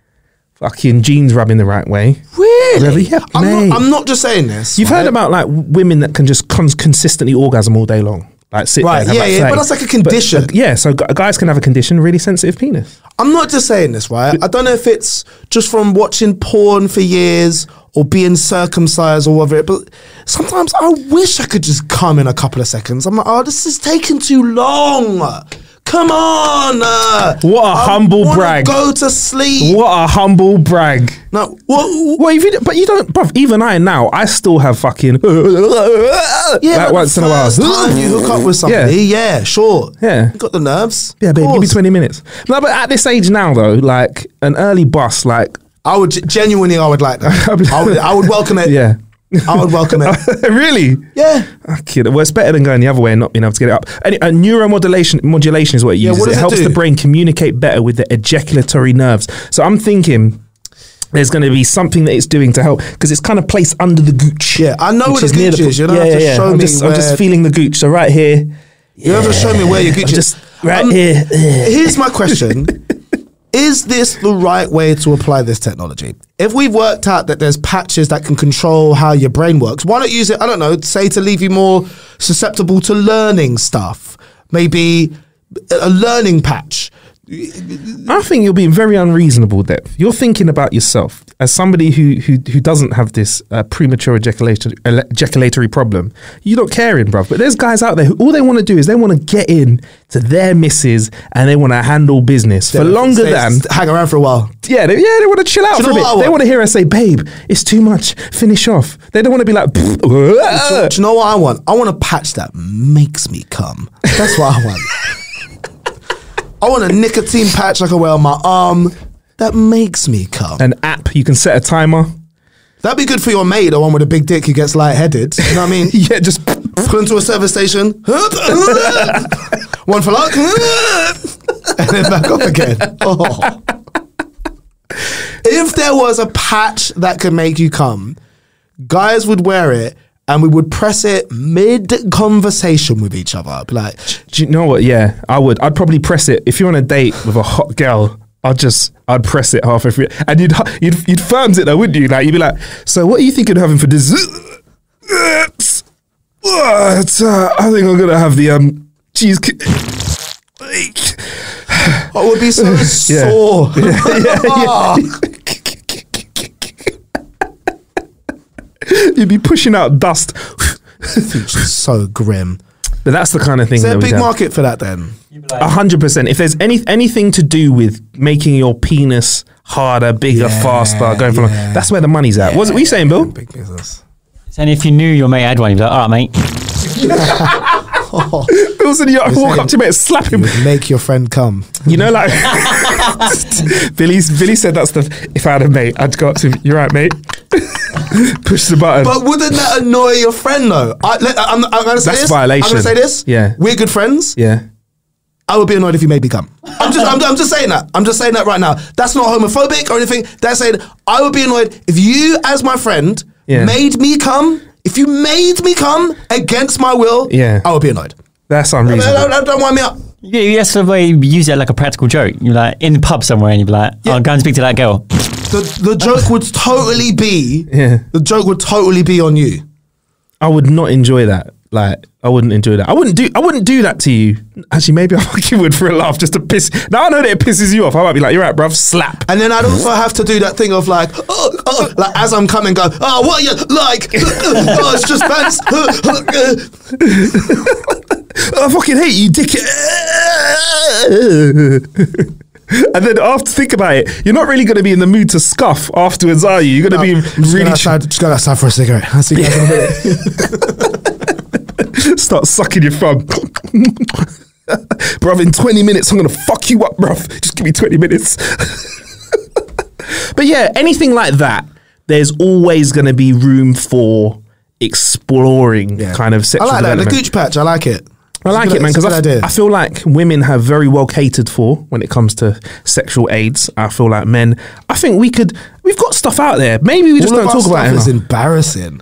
fucking jeans rubbing the right way. Really? Really? Yeah, I'm, not, I'm not just saying this. You've right? heard about like women that can just con- consistently orgasm all day long. Like sit Right, there yeah, yeah, but that's like a condition. uh, yeah, so gu- guys can have a condition, really sensitive penis. I'm not just saying this, right? I don't know if it's just from watching porn for years or being circumcised or whatever, but sometimes I wish I could just come in a couple of seconds. I'm like, oh, this is taking too long. Come on. Uh, What a I humble brag. Go to sleep. What a humble brag. No, what, Well, if you, but you don't, bruv, even I now, I still have fucking, yeah, like once the in a while. time you hook up with somebody, yeah, sure. Yeah. You got the nerves. Yeah, Of babe, give me 20 minutes. No, but at this age now, though, like an early bus, like, I would genuinely, I would like that. I would, I would welcome it. yeah. I would welcome it. really? Yeah. Okay, well, it's better than going the other way and not being able to get it up. Any, uh, neuromodulation modulation is what it Yeah, uses. what it helps the brain communicate better with the ejaculatory nerves. So I'm thinking there's going to be something that it's doing to help because it's kind of placed under the gooch. Yeah, I know where the gooch is. You don't yeah, have to yeah, yeah. show I'm me just, I'm just feeling the gooch. So right here, You have to show me where your I'm Gucci just right Um, here. Here's my question. Is this the right way to apply this technology? If we've worked out that there's patches that can control how your brain works, why not use it, I don't know, say to leave you more susceptible to learning stuff? Maybe a learning patch. I think you're being very unreasonable, Dev. You're thinking about yourself as somebody who who, who doesn't have this uh, premature ejaculation, ele- ejaculatory problem. You're not caring, bruv. But there's guys out there who all they want to do is they want to get in to their misses and they want to handle business for longer than hang around for a while. yeah, they, yeah, they want to chill out for a bit. I They want? want to hear us say, "Babe, it's too much. Finish off." They don't want to be like, Do, do you know what I want? I want a patch that makes me come. That's what I want. I want a nicotine patch I can wear on my arm that makes me come. an app. You can set a timer. That'd be good for your mate, the one with a big dick who gets lightheaded. You know what I mean? yeah, just Pull into a service station. one for luck. and then back up again. Oh. If there was a patch that could make you come, guys would wear it and we would press it mid conversation with each other. Like, Do you know what? Yeah, I would. I'd probably press it if you're on a date with a hot girl. I'd just I'd press it halfway through, and you'd you'd you'd firms it though, wouldn't you? Like you'd be like, "So what are you thinking of having for dessert?" Uh, uh, I think I'm gonna have the um cheesecake. I would be so Yeah. sore. You'd be pushing out dust. So grim. But that's the kind of thing Is there that a big have. market for that then? You'd be like, A hundred percent. If there's any anything to do with making your penis harder, bigger, Yeah, faster, going for long, yeah. that's where the money's at. What's what were you saying, Bill? Big business. and if you knew your mate had one, you'd be like, all right, mate. Bill's in the yard, walk up to your mate, and slap him. Would make your friend come. You know, like Billy's Billy said that's the if I had a mate, I'd go up to him. You're right, mate. Push the button. But wouldn't that annoy your friend though? I, let, I'm, I'm going to say That's this. violation. I'm going to say this. Yeah. We're good friends. yeah. I would be annoyed if you made me come. I'm just, I'm, I'm just saying that. I'm just saying that right now. That's not homophobic or anything. That's saying I would be annoyed if you, as my friend, Yeah. made me come. If you made me come against my will, Yeah. I would be annoyed. That's Don't, unreasonable. don't, don't wind me up. Yeah, that's the way you use it like a practical joke. You're like in the pub somewhere and you'd be like, oh, go and speak to that girl. The, the joke would totally be. Yeah. The joke would totally be on you. I would not enjoy that. Like I wouldn't enjoy that. I wouldn't do I wouldn't do that to you. Actually, maybe I fucking would for a laugh just to piss. Now I know that it pisses you off. I might be like, you're right, bruv, slap. And then I'd also have to do that thing of like, oh, oh, like as I'm coming, go, oh, what are you like? oh, it's just pants. I fucking hate you, dick. and then after think about it, you're not really going to be in the mood to scuff afterwards, are you? You're going to I'm be just going really outside, just going outside for a cigarette. I'll see you guys in a minute. start sucking your thumb. bruv, in 20 minutes, I'm going to fuck you up, bruv. Just give me 20 minutes. but yeah, anything like that, there's always going to be room for exploring kind of I sexual like that. The gooch patch, I like it. I like it, man, because I. I feel like women have very well catered for when it comes to sexual aids. I feel like men, I think we could, we've got stuff out there. Maybe we just All don't talk about it. is embarrassing.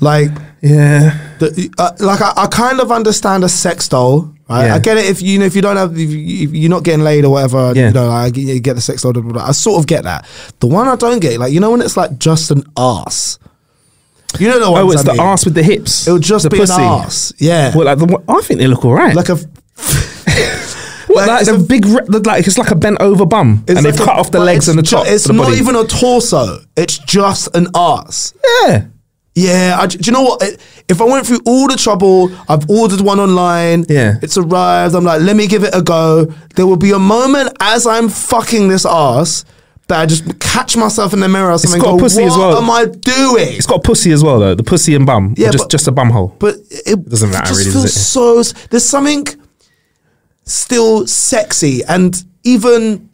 Like, yeah. The, uh, like I, I kind of understand a sex doll. Right? Yeah. I get it if you know if you don't have if, you, you're not getting laid or whatever. Yeah. You know, like, you get the sex doll. Blah, blah, blah. I sort of get that. The one I don't get, like you know, when it's like just an ass. You know the one. Oh, it's the ass with the hips. It would just the be pussy. an ass. Yeah. Well, like the, I think they look all right. like a. what, like like a- big, like it's like a bent over bum, and like they've a- cut off the legs and the ju- top. It's the not body. even a torso. It's just an ass. Yeah. Yeah, I, do you know what? If I went through all the trouble, I've ordered one online. Yeah. it's arrived. I'm like, let me give it a go. There will be a moment as I'm fucking this ass that I just catch myself in the mirror or something. got a and go, pussy as well." What am I doing? It's got pussy as well, though. The pussy and bum. Yeah, just but- just a bum hole. but it, doesn't matter just really, feels it? so. There's something still sexy and even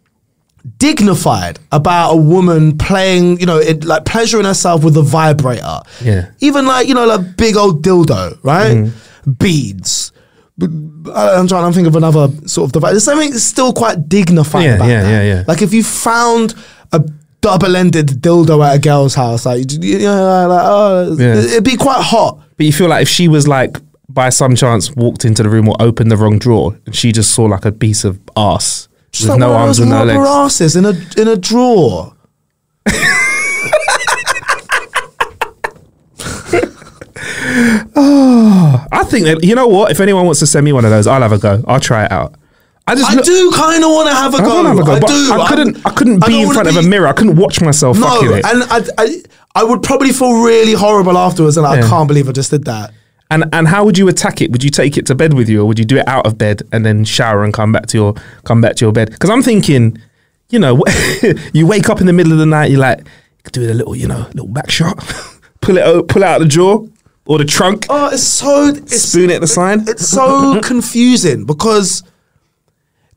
dignified about a woman playing, you know, it, like pleasuring herself with a vibrator. Yeah. Even like you know, like big old dildo, right? Mm-hmm. Beads. I'm trying to think of another sort of device. There's something still quite dignified Yeah, about yeah, that. yeah, yeah. Like if you found a double-ended dildo at a girl's house, like you know, like oh, Yeah. it'd be quite hot. But you feel like if she was like by some chance walked into the room or opened the wrong drawer and she just saw like a piece of ass Just with like no arms and no legs. asses in a in a drawer. Ah, I think that you know what? If anyone wants to send me one of those, I'll have a go. I'll try it out. I just I look- do kind of want to have a I go. don't have a go, I do. I couldn't. I, couldn't I be in front of a mirror. I couldn't watch myself No, fucking it. and I, I I would probably feel really horrible afterwards, and I Yeah. can't believe I just did that. And and how would you attack it? Would you take it to bed with you, or would you do it out of bed and then shower and come back to your come back to your bed? Because I'm thinking, you know, you wake up in the middle of the night, you're like, do it a little, you know, little back shot, pull it out, pull out the drawer or the trunk, Oh, it's so it's, spoon it at the sign. It's so confusing because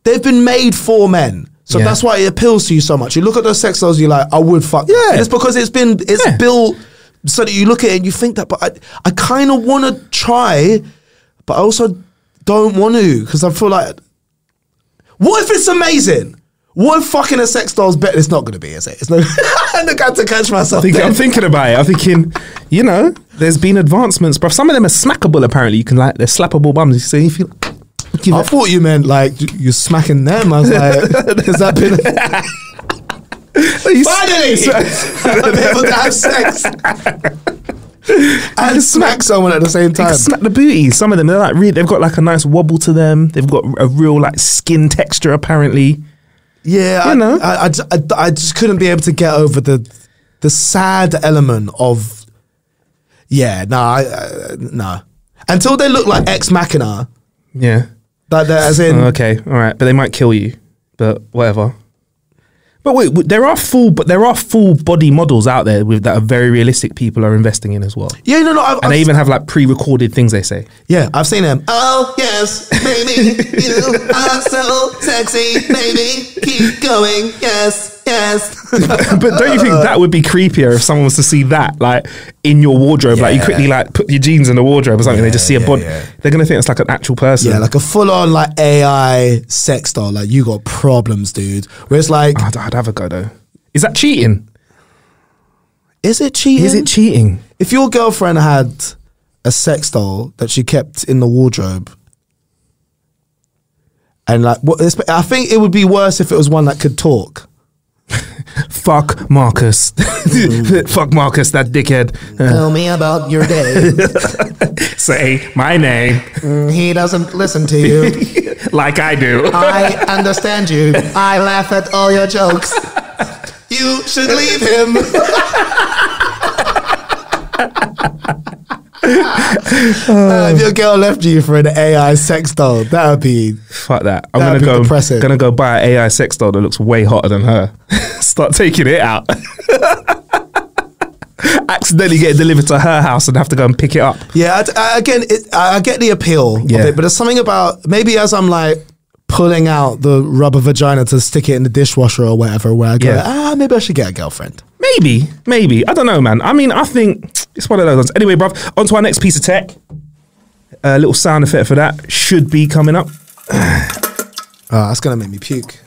they've been made for men. So Yeah. that's why it appeals to you so much. You look at those sex dolls, you're like, I would fuck. Yeah. It's because it's been it's Yeah. built so that you look at it and you think that. But I I kind of want to try, but I also don't want to because I feel like, what if it's amazing? What if fucking a sex doll's better? It's not going to be, is it? It's not. I got to catch myself. Think- I'm thinking about it. I'm thinking, you know, there's been advancements, bro. Some of them are smackable. Apparently, you can like they're slappable bums. So you give I thought you meant like you're smacking them. I was like, has that been? you Finally, I'm able to have sex and smack someone at the same time. smack the booty. Some of them they're like really, they've got like a nice wobble to them. They've got a real like skin texture. Apparently, Yeah, I, know. I, I, I, I just couldn't be able to get over the the sad element of yeah, no, I, uh, no. Until they look like Ex Machina, yeah. that that- as in Oh, okay, all right, but they might kill you. But whatever. But wait, there are full, but there are full body models out there with that are very realistic. People are investing in as well, yeah, no, no. I've, and they I've- even have like pre-recorded things. They say. yeah, I've seen them. Oh yes, baby, you are so sexy, baby. Keep going, yes, yes. but don't you think that would be creepier if someone was to see that like in your wardrobe? Like you quickly like put your jeans in the wardrobe or something. they just see a yeah, body. yeah. They're gonna think it's like an actual person. Yeah, like a full on like AI sex doll. Like you got problems, dude. Where it's like, I'd, I'd have a go though. Is that cheating? is it cheating? Is it cheating? if your girlfriend had a sex doll that she kept in the wardrobe, and like, what, I think it would be worse if it was one that could talk. Fuck Marcus. Fuck Marcus, that dickhead. Tell me about your day. say my name mm, he doesn't listen to you. like I do. I understand you. I laugh at all your jokes. You should leave him. Uh, if your girl left you for an AI sex doll, that would be Fuck that. I'm gonna go. depressing. Gonna go buy an AI sex doll that looks way hotter than her. Start taking it out. Accidentally get it delivered to her house and have to go and pick it up. Yeah, I, I- again, it, I I get the appeal Yeah. of it, but there's something about maybe as I'm like pulling out the rubber vagina to stick it in the dishwasher or whatever, where I go, Yeah. ah, maybe I should get a girlfriend. Maybe, maybe. I don't know, man. I mean, I think it's one of those ones. Anyway, bruv, on to our next piece of tech. A little sound effect for that should be coming up. Oh, that's gonna make me puke.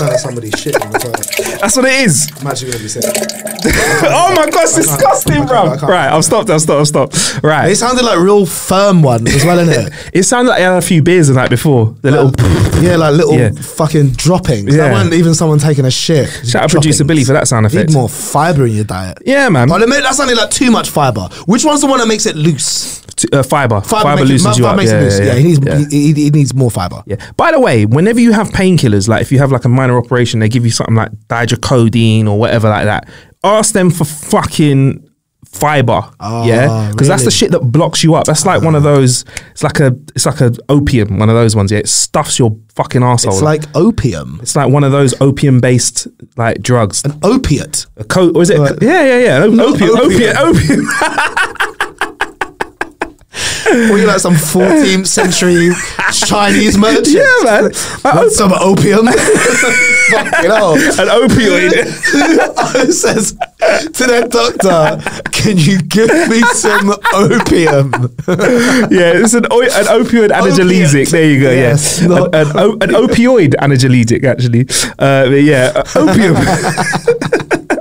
It sounds like somebody's shit the toilet. That's what it is. I'm actually gonna be sick. oh my gosh, it's disgusting, I can't, bro. I can't. Right, I've stopped, I've stopped, I've stopped. Right. It sounded like real firm one as well, innit? It sounded like I had a few beers the night before. The little. yeah, like little Yeah. fucking droppings. Yeah. That wasn't even someone taking a shit. Shout out producer Billy for that sound Need effect. Need more fiber in your diet. Yeah, man. Oh, they made- that sounded like too much fiber. Which one's the one that makes it loose? T- uh, fiber. Fiber, make it- loosens you fiber up. makes yeah, it loose. yeah, Yeah, yeah. he needs Yeah. he, he, he needs more fiber. Yeah. By the way, whenever you have painkillers, like if you have like a minor operation, they give you something like diacodeine or whatever like that. Ask them for fucking fiber. Oh, yeah, because that's the shit that blocks you up. That's like one of ah. those. It's like a. It's like a opium. One of those ones. Yeah, it stuffs your fucking asshole. It's like opium. It's like one of those opium based like drugs. An opiate. A co- or is it? yeah, yeah, yeah. Opium, opium, opium. Or you like some 14th century Chinese merchant? yeah, man. Want some opium? Fucking hell. An opioid. Who says to their doctor, can you give me some opium? yeah, it's an, oi- an opioid analgesic. Opiate. There you go. Yes, yeah, an, an, o- an opioid analgesic actually. Uh, yeah, uh, opium.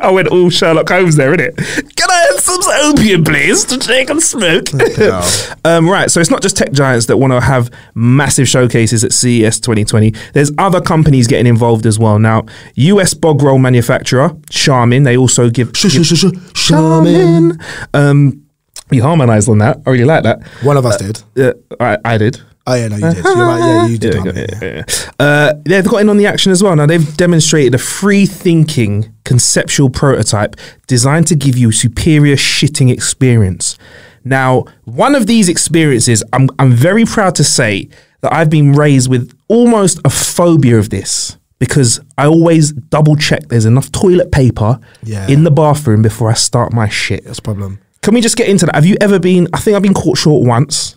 I went all Sherlock Holmes there, innit? Can I have some opium, please, to take and smoke? um, right, so it's not just tech giants that want to have massive showcases at CES 2020. There's other companies getting involved as well. Now, US bog roll manufacturer Charmin, they also give, Sh- give sh- sh- Charmin. Um, you harmonized on that. I really like that. One of us did. Uh, I, I did. Oh, yeah, no, you did. You're right. Yeah, you did. Yeah. Uh, they've got in on the action as well. Now they've demonstrated a free thinking conceptual prototype designed to give you superior shitting experience. Now, one of these experiences, I'm I'm very proud to say that I've been raised with almost a phobia of this because I always double check there's enough toilet paper Yeah. in the bathroom before I start my shit. That's a problem. Can we just get into that? Have you ever been? I think I've been caught short once,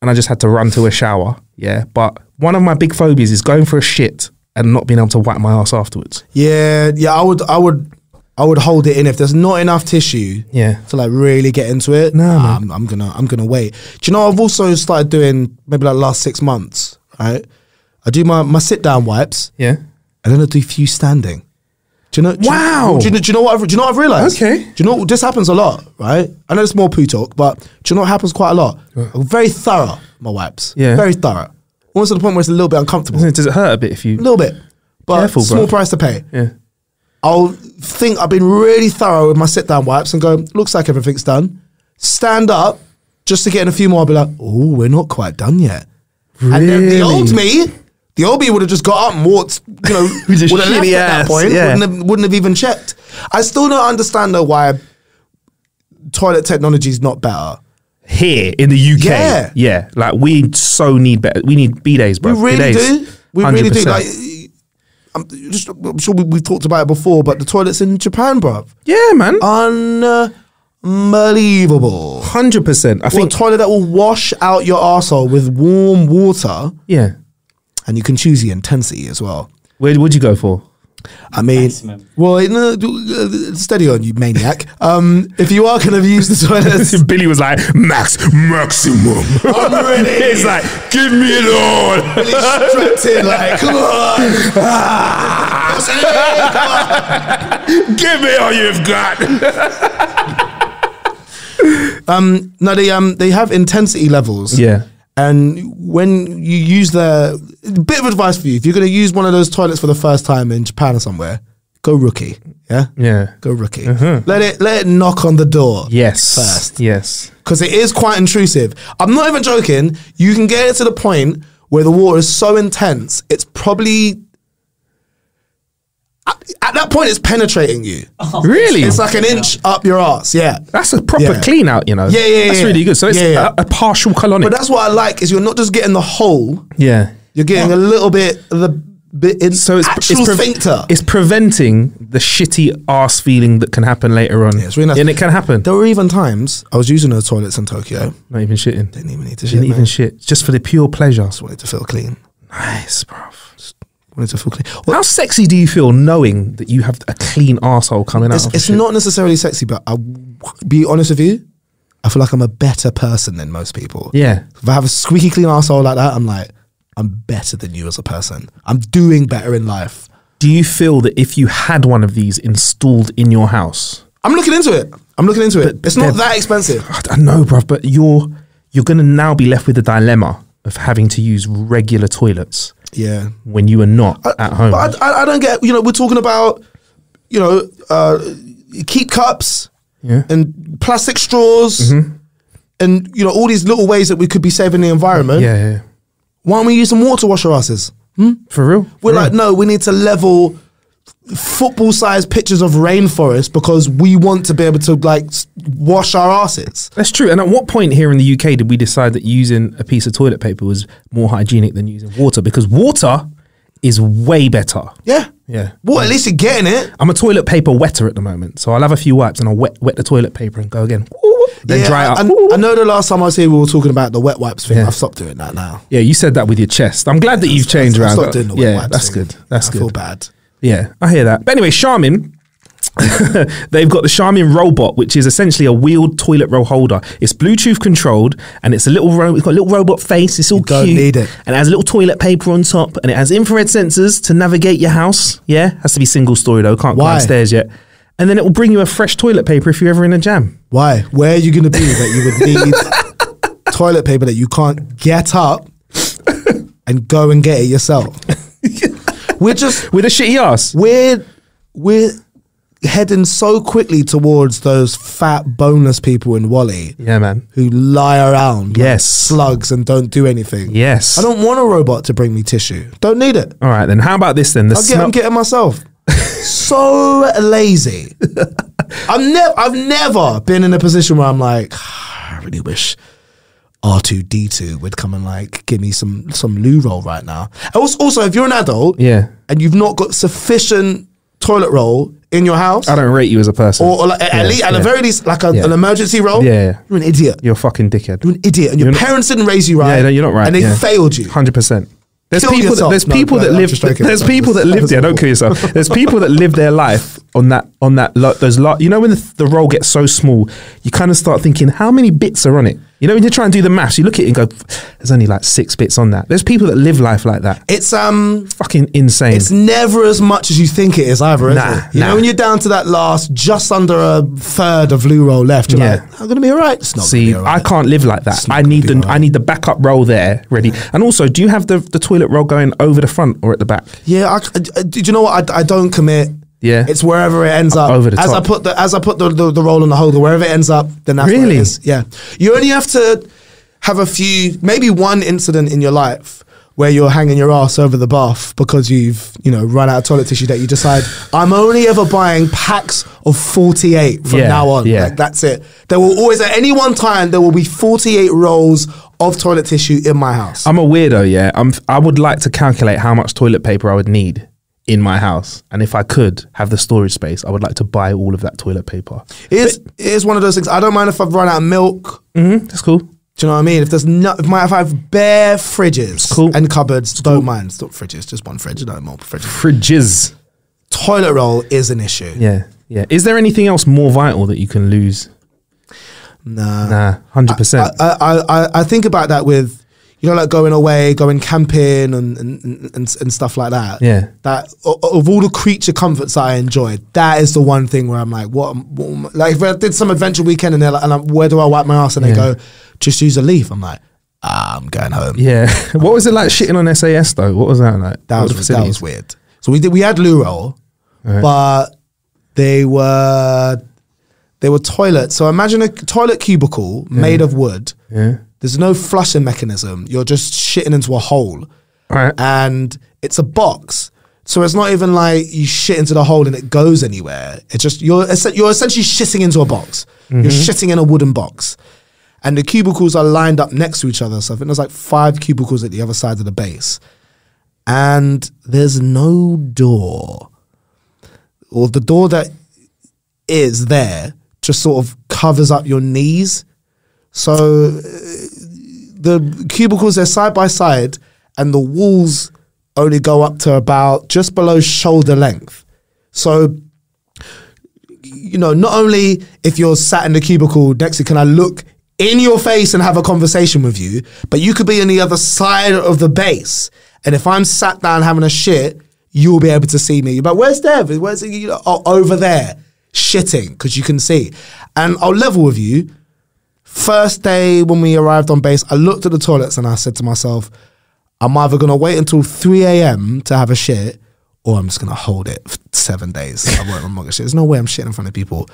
and I just had to run to a shower. Yeah, but one of my big phobias is going for a shit and not being able to wipe my ass afterwards. Yeah, yeah. I would, I would, I would hold it in if there's not enough tissue. Yeah. To like really get into it. No, nah. I'm, I'm gonna, I'm gonna wait. Do you know? I've also started doing maybe like last six months. Right. I do my my sit down wipes, Yeah. and then I do a few standing. Do you know? do you- Wow. Do you, know- do you know what? I've, do you know what I've realized? Okay. Do you know this happens a lot, right? I know it's more poo talk, but do you know what happens quite a lot? I'm very thorough. My wipes. Yeah. Very thorough. Almost to the point where it's a little bit uncomfortable. Does it hurt a bit if you? A little bit. But Careful, small bro. price to pay. Yeah. I'll think I've been really thorough with my sit down wipes and go, looks like everything's done. Stand up just to get in a few more. I'll be like, oh, we're not quite done yet. Really? And then the old me, the me would have just got up and walked, you know, would have left shitty at that point, yeah. wouldn't, have, wouldn't have even checked. I still don't understand though why toilet technology is not better. Here in the UK, Yeah. yeah, like we so need better. We need b days, bro. We really Bidets. do. We really do. Like, I'm, just, I'm sure we, we've talked about it before, but the toilets in Japan, bruv. yeah, man, unbelievable. hundred percent. I Well, a think, toilet that will wash out your arsehole with warm water, yeah. And you can choose the intensity as well. Where would you go for? I mean, Maximum. well, no, uh, steady on you, maniac. Um, if you are going to use the toilets, Billy was like, Max, maximum. I'm ready. He's like, give me it all. really strapped in, like, come on. give me all you've got. Um, no, they um they have intensity levels. Yeah. And when you use the bit of advice for you, if you're going to use one of those toilets for the first time in Japan or somewhere, go rookie. Yeah, Yeah. go rookie. Mm-hmm. Let it let it knock on the door. Yes. First. Yes. because it is quite intrusive. I'm not even joking. You can get it to the point where the water is so intense, it's probably at, at that point it's penetrating you. Oh. really? It's like an inch up your ass. Yeah. That's a proper Yeah. clean out, you know. Yeah, yeah, That's yeah. really good. So it's Yeah, yeah. A, a partial colonic. But that's what I like is you're not just getting the whole, yeah. you're getting a little bit of the bit in So it's actual it's, pre- sphincter. it's preventing the shitty ass feeling that can happen later on. Yeah, it's really nice. And it can happen. there were even times I was using the toilets in Tokyo. Not even shitting. Didn't even need to shit. Didn't even man. shit. Just for the pure pleasure. Just wanted to feel clean. Nice, bruv. Wanted to feel clean. Well, How sexy do you feel knowing that you have a clean asshole coming it's, out? of it's not necessarily sexy, but I'll be honest with you. I feel like I'm a better person than most people. Yeah. If I have a squeaky clean asshole like that, I'm like, I'm better than you as a person. I'm doing better in life. Do you feel that if you had one of these installed in your house, I'm looking into it. I'm looking into it. It's not that expensive. I know, bruv, but you're you're gonna now be left with the dilemma of having to use regular toilets Yeah. when you are not at home. But I, I, I don't get, you know, we're talking about, you know, uh, keep cups yeah. and plastic straws and, you know, all these little ways that we could be saving the environment. yeah, yeah. Why don't we use some water to wash our asses? For real. We're For like, real. no, we need to level football sized pictures of rainforest because we want to be able to like wash our asses. That's true. And at what point here in the UK did we decide that using a piece of toilet paper was more hygienic than using water? Because water is way better. Yeah. Yeah. Well, at least you're getting it. I'm a toilet paper wetter at the moment, so I'll have a few wipes and I'll wet, wet the toilet paper and go again. Then Yeah, dry it up. I, I know the last time I was here, we were talking about the wet wipes thing. Yeah. I've stopped doing that now. yeah, you said that with your chest. I'm glad that you've changed I've around. stopped doing the wet yeah, wipes that's thing. good. That's I good. feel bad. Yeah, I hear that. But anyway, Charmin, they've got the Charmin Robot, which is essentially a wheeled toilet roll holder. It's Bluetooth controlled, and it's a little ro- it's got a little robot face. It's all don't cute, need it. and it has a little toilet paper on top, and it has infrared sensors to navigate your house. Yeah, has to be single story though. Can't Why? climb stairs yet. And then it will bring you a fresh toilet paper if you're ever in a jam. Why? Where are you going to be that you would need toilet paper that you can't get up and go and get it yourself? We're just With a shitty ass. we're we're heading so quickly towards those fat boneless people in WALL-E Yeah, man. who lie around like Yes. slugs and don't do anything. Yes. I don't want a robot to bring me tissue. Don't need it. All right, then. How about this then? The I'll get, I'm getting myself. so lazy. I've never I've never been in a position where I'm like, ah, I really wish R2D2 would come and like give me some some loo roll right now. Also, also if you're an adult Yeah. and you've not got sufficient toilet roll in your house, I don't rate you as a person. or, or like, at, Yeah, least, at yeah. the very least, like a, Yeah. an emergency roll, Yeah, you're an idiot. You're a fucking dickhead. You're an idiot, and your You're not- parents didn't raise you right. Yeah, no, you're not right. and they failed you. Hundred percent. There's Kill people. That, there's No, people no, that I'm live. joking. There's people that live there. Don't kill yourself. There's people that live their life on that on that lo- those You know when the, the roll gets so small, you kind of start thinking how many bits are on it. You know when you try and do the maths, you look at it and go, "There's only like six bits on that." There's people that live life like that. It's um, Fucking insane. it's never as much as you think it is either. Is Nah, it? You nah. know when you're down to that last, just under a third of loo roll left, you're Yeah. like, I'm gonna be alright. It's not. See, all I can't live like that. I need the alright. I need the backup roll there ready. And also, do you have the the toilet roll going over the front or at the back? Yeah, I, I- do you know what? I, I don't commit. Yeah. it's wherever it ends up. Over the as top. I put the as I put the, the, the roll on the holder, wherever it ends up, then that's Really? Where it is. Yeah, you only have to have a few, maybe one incident in your life where you're hanging your ass over the bath because you've you know run out of toilet tissue that you decide I'm only ever buying packs of 48 from Yeah, now on. yeah. Like that's it. There will always at any one time there will be 48 rolls of toilet tissue in my house. I'm a weirdo, yeah. I'm. I would like to calculate how much toilet paper I would need in my house, and if I could have the storage space, I would like to buy all of that toilet paper. It's, it's one of those things. I don't mind if I've run out of milk. Mm-hmm, that's cool. Do you know what I mean? If there's no, if, my, if I have bare fridges cool. and cupboards, don't mind. It's not fridges, just one fridge, no more fridges. Fridges. Toilet roll is an issue. Yeah, yeah. Is there anything else more vital that you can lose? Nah. Nah, hundred percent. I, I, I, I think about that with, you know, like going away, going camping and, and, and, and stuff like that. Yeah. That of all the creature comforts that I enjoyed, that is the one thing where I'm like, what, what like if I did some adventure weekend and they're like, and I'm, where do I wipe my ass? And they go, just use a leaf. I'm like, ah, I'm going home. Yeah. what was it like shitting on SAS though? What was that like? That What was that was weird. So we did we had loo roll, Right. but they were they were toilets. So imagine a toilet cubicle made of wood. Yeah. There's no flushing mechanism. You're just shitting into a hole, Right. and it's a box. So it's not even like you shit into the hole and it goes anywhere. It's just you're you're essentially shitting into a box. You're mm-hmm. shitting in a wooden box, and the cubicles are lined up next to each other. So I think there's like five cubicles at the other side of the base, and there's no door, or the door that is there just sort of covers up your knees. So uh, the cubicles they're side by side, and the walls only go up to about just below shoulder length. So you know, not only if you're sat in the cubicle next to, can I look in your face and have a conversation with you, but you could be on the other side of the base. And if I'm sat down having a shit, you'll be able to see me. But where's Dev? Where's he? You know, oh, over there, shitting because you can see. And I'll level with you. First day when we arrived on base, I looked at the toilets and I said to myself, I'm either gonna wait until 3 a.m. to have a shit, or I'm just gonna hold it for seven days. I won't, I'm not gonna shit. There's no way I'm shitting in front of people.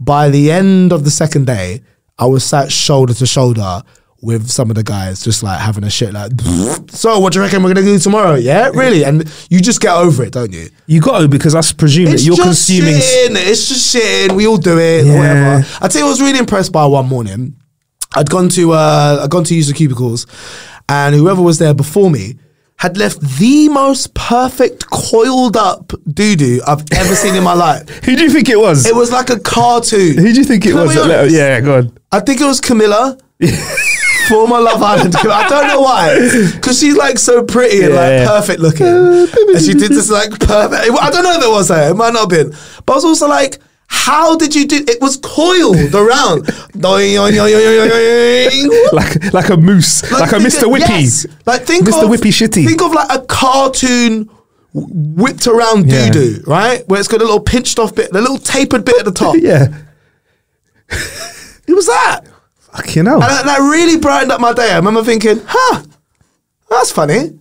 By the end of the second day, I was sat shoulder to shoulder with some of the guys, just like having a shit. Like, so what do you reckon we're gonna do tomorrow? Yeah, really. And you just get over it, don't you? You got to because I s- presume that you're just consuming. shitting. It's just shitting. We all do it. Yeah. Or whatever. I tell you, I was really impressed by one morning. I'd gone to uh, I'd gone to use the cubicles, and whoever was there before me had left the most perfect coiled up doo doo I've ever seen in my life. Who do you think it was? It was like a cartoon. Who do you think it Can was? that yeah, go on. I think it was Camilla. Former Love Island. I don't know why, because she's like so pretty and like Yeah. perfect looking, and she did this like perfect. I don't know if it was her. It might not have been, but I was also like, how did you do? It was coiled around. Like like a moose, like, a Mr. of- Whippy. yes. Like think Mr. of Whippy Shitty. Think of like a cartoon whipped around Yeah. doo doo, right? Where it's got a little pinched off bit, the little tapered bit at the top. yeah. It was that. Fucking hell. And that, that really brightened up my day. I remember thinking, huh, that's funny.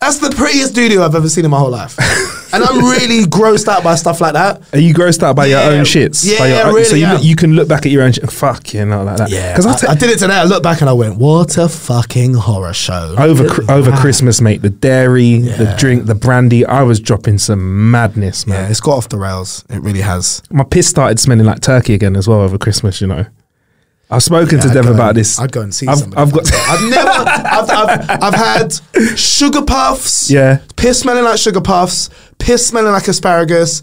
That's the prettiest doo doo I've ever seen in my whole life. and I'm really grossed out by stuff like that. Are you grossed out by Yeah. your own shits? Yeah, your really So you, look, you can look back at your own shit. Fuck, you know, like that. Yeah. Because I, I, te- I did it today. I looked back and I went, what a fucking horror show. over cr- over Wow. Christmas, mate. The dairy, the drink, the brandy. I was dropping some madness, man. Yeah, it's got off the rails. It really has. My piss started smelling like turkey again as well over Christmas. You know, I've spoken to Yeah, I'd Dev about and- this. I'd go and see I've, somebody. I've got. I've never, I've, I've, I've had sugar puffs. Yeah. Piss smelling like sugar puffs. Piss smelling like asparagus.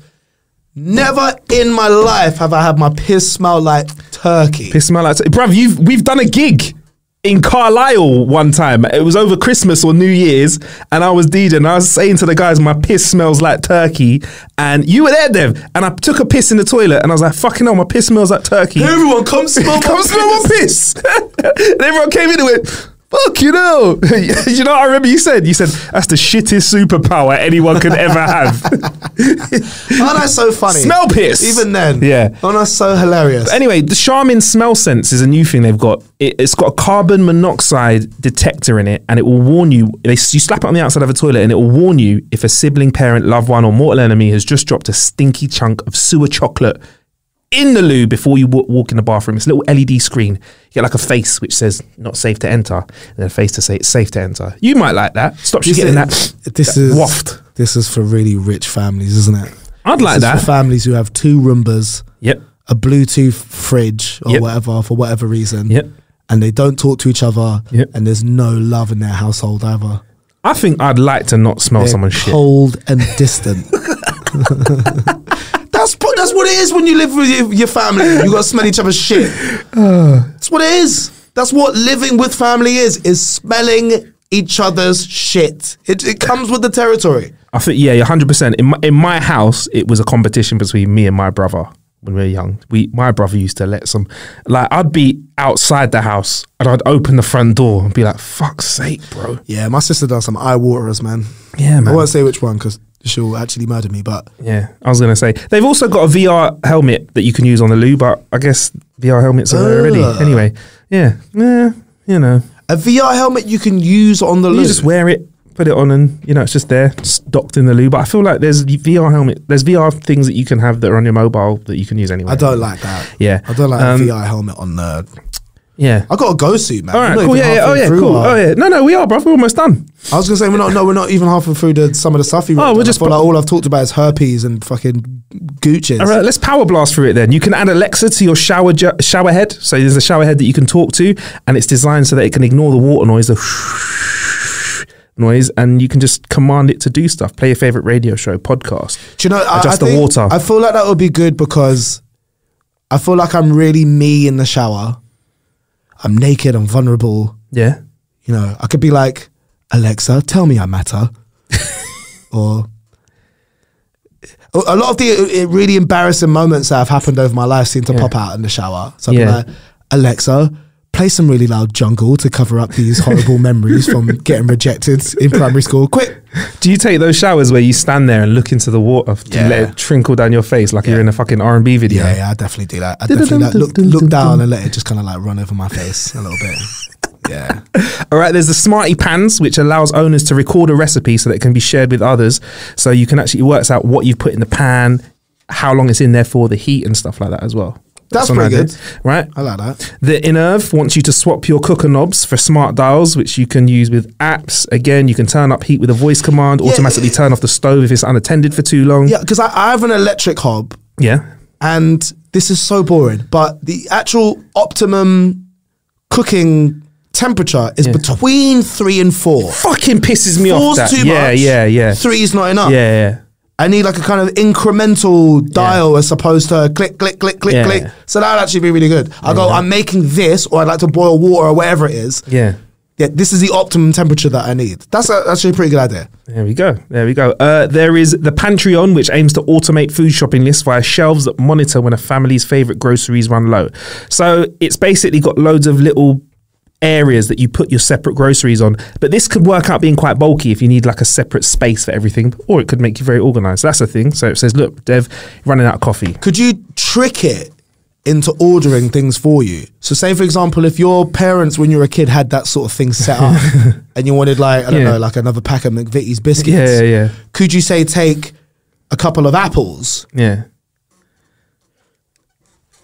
Never in my life have I had my piss smell like turkey. Piss smell like, turkey. bruv. You've we've done a gig. in Carlisle one time. It was over Christmas or New Year's, and I was DJing. And I was saying to the guys, "My piss smells like turkey," and you were there, Dev. And I took a piss in the toilet, and I was like, "Fucking hell, my piss smells like turkey." Everyone, come smell Come my smell my piss. piss. and everyone came in and went, fuck you know. you know what I remember you said? You said, that's the shittest superpower anyone could ever have. Oh, that's so funny. Smell piss. Even then. Yeah. Oh, that's so hilarious. anyway, the Charmin smell sense is a new thing they've got. It, it's got a carbon monoxide detector in it, and it will warn you. They, you slap it on the outside of a toilet, and it will warn you if a sibling, parent, loved one, or mortal enemy has just dropped a stinky chunk of sewer chocolate in the loo before you w- walk in the bathroom. It's a little LED screen. You get like a face which says "not safe to enter," and then a face to say it's safe to enter. You might like that. Stops you getting is- that. This that is waft. This is for really rich families, isn't it? I'd This like is that. for families who have two Roombas, Yep. a Bluetooth fridge or Yep. whatever for whatever reason. Yep. And they don't talk to each other. Yep. And there's no love in their household either. I think I'd like to not smell They're someone's shit. cold and distant. what it is when you live with your, your family. You got to smell each other's shit. That's what it is. That's what living with family is. Is smelling each other's shit. It, it comes with the territory. I think yeah, hundred percent. In my, in my house, it was a competition between me and my brother when we were young. We my brother used to let some like I'd be outside the house and I'd open the front door and be like, "Fuck's sake, bro." Yeah, my sister does some eye waterers, man. Yeah, I won't say which one because she'll actually murder me. But Yeah, I was gonna say they've also got a VR helmet that you can use on the loo, but I guess VR helmets are there already. Anyway, yeah, yeah, you know, a VR helmet you can use on the you loo. just wear it, put it on, and you know it's just there, just docked in the loo. But I feel like there's VR helmet, there's VR things that you can have that are on your mobile that you can use anyway. I don't like that. Yeah. I don't like Um, a VR helmet on the. Yeah. I got a go suit, man. All right, cool. Yeah, yeah. Oh, yeah, through cool. our- Oh, yeah. No, no, we are, bro. We're almost done. I was gonna say we're not. No, we're not even halfway through the, some of the stuff you. Oh, we're just I like all I've talked about is herpes and fucking gooches. All right, let's power blast through it then. You can add Alexa to your shower ju- shower head. So there's a shower head that you can talk to, and it's designed so that it can ignore the water noise, the noise, and you can just command it to do stuff. Play your favorite radio show, podcast. Do you know? I, Adjust the think- water. I feel like that would be good because I feel like I'm really me in the shower. I'm naked. I'm vulnerable. Yeah. You know, I could be like, Alexa, tell me I matter, or a lot of the really embarrassing moments that have happened over my life seem to Yeah. pop out in the shower. So I'd be like, Alexa, play some really loud jungle to cover up these horrible memories from getting rejected in primary school. Quick. Do you take those showers where you stand there and look into the water to Yeah. let it trinkle down your face like you're in a fucking R and B video? Yeah, yeah, I definitely do that. I definitely like, look look down and let it just kind of like run over my face a little bit. Yeah. All right, there's the Smarty Pans, which allows owners to record a recipe so that it can be shared with others. So you can actually it works out what you've put in the pan, how long it's in there for, the heat and stuff like that as well. That's pretty good. right? I like that. The Inirv wants you to swap your cooker knobs for smart dials, which you can use with apps. Again, you can turn up heat with a voice command, automatically turn off the stove if it's unattended for too long. Yeah, because I, I have an electric hob Yeah. and this is so boring, but the actual optimum cooking temperature is Yeah. between three and four. Fucking pisses me off. Four's too yeah, much. yeah, yeah, Three is not enough. yeah, yeah. I need like a kind of incremental dial as opposed to click, click, click, click, Yeah. click. So that would actually be really good. I go, I'm making this, or I'd like to boil water or whatever it is. Yeah. Yeah, this is the optimum temperature that I need. That's a, actually a pretty good idea. There we go. There we go. Uh, there is the Pantreon, which aims to automate food shopping lists via shelves that monitor when a family's favorite groceries run low. So it's basically got loads of little areas that you put your separate groceries on. But this could work out being quite bulky if you need like a separate space for everything, or it could make you very organized. That's the thing. So it says, look, Dev, you're running out of coffee. Could you trick it into ordering things for you? So, say for example, if your parents, when you were a kid, had that sort of thing set up, and you wanted like I don't Yeah. know, like another pack of McVitie's biscuits, Yeah, yeah, yeah. could you say take a couple of apples Yeah.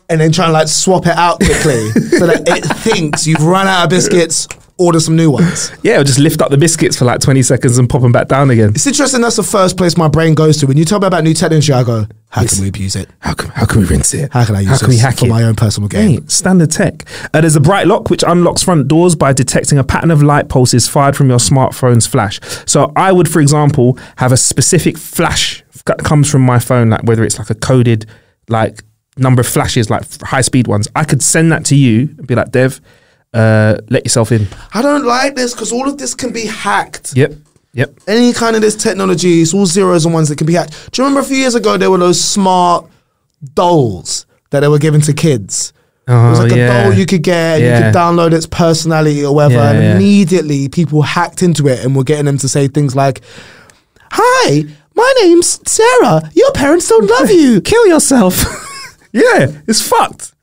And then try and like swap it out quickly so that it thinks you've run out of biscuits? Order some new ones. Yeah, or just lift up the biscuits for like 20 seconds and pop them back down again. It's interesting. That's the first place my brain goes to when you tell me about new technology. I go, how can we abuse it? How can, how can we rinse it? How can I use How can we hack for it? my own personal gain? Mate, standard tech. Uh, there's a bright lock which unlocks front doors by detecting a pattern of light pulses fired from your smartphone's flash. So I would, for example, have a specific flash that comes from my phone, like whether it's like a coded like number of flashes, like high speed ones. I could send that to you and be like, Dev. uh, let yourself in. I don't like this because all of this can be hacked. Yep. Yep. Any kind of this technology, it's all zeros and ones that can be hacked. Do you remember a few years ago there were those smart dolls that they were given to kids? Oh, it was Oh, like a yeah. doll you could get, and you could download its personality or whatever, Yeah, and yeah. immediately people hacked into it and were getting them to say things like, "Hi, my name's Sarah. Your parents don't love you. Kill yourself. yeah, it's fucked.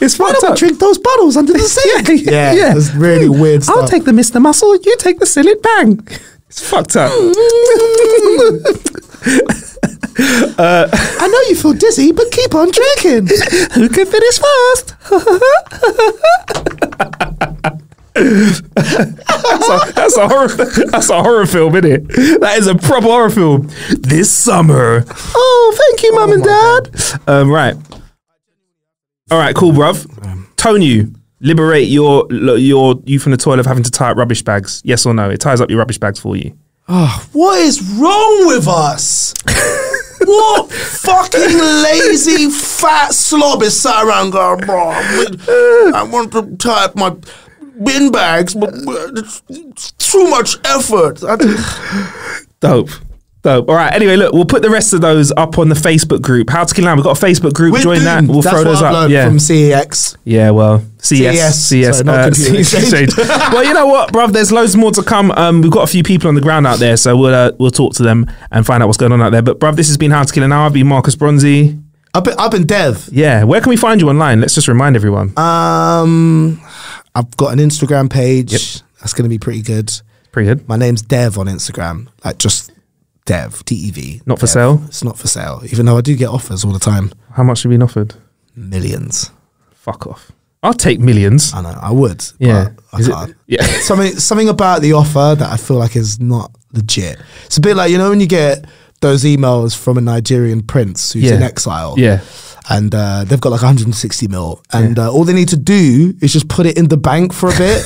It's Why fucked don't up. drink those bottles under the sink?" yeah, yeah, yeah. it's really hmm. weird stuff. I'll take the Mr. Muscle, you take the Cillit Bang. It's fucked up. Hmm. Uh, I know you feel dizzy, but keep on drinking. Who can finish first? That's, a, that's a horror. That's a horror film, isn't it? That is a proper horror film. This summer. Oh, thank you, mum and dad. Um, right. All right, cool, bruv. Townew. Liberate your your you from the toilet of having to tie up rubbish bags. Yes or no? It ties up your rubbish bags for you. What is wrong with us? what fucking lazy fat slob is sat around going, bro, I want to tie up my bin bags, but it's it's too much effort. Dope. Dope. All right. Anyway, look, we'll put the rest of those up on the Facebook group. How to Kill Now. We've got a Facebook group. We're Join that. We'll That's throw those up. Yeah. from CEX. Yeah, well, CS, CES, CS, sorry, uh, computer exchange. exchange. well, you know what, bruv? There's loads more to come. Um, we've got a few people on the ground out there, so we'll uh, we'll talk to them and find out what's going on out there. But bruv, this has been How to Kill an Hour. I've been Marcus Bronzy. Up in, up in Dev. Yeah, where can we find you online? Let's just remind everyone. Um, I've got an Instagram page. That's going to be pretty good. Pretty good. My name's Dev on Instagram. Like just Dev, D E V. Not for sale? It's not for sale. Even though I do get offers all the time. How much have you been offered? Millions. Fuck off. I'll take millions. I know. I would. Yeah. But I can't. yeah. something something about the offer that I feel like is not legit. It's a bit like you know when you get those emails from a Nigerian prince who's Yeah. in exile. Yeah. And uh, they've got like 160 mil, and uh, all they need to do is just put it in the bank for a bit,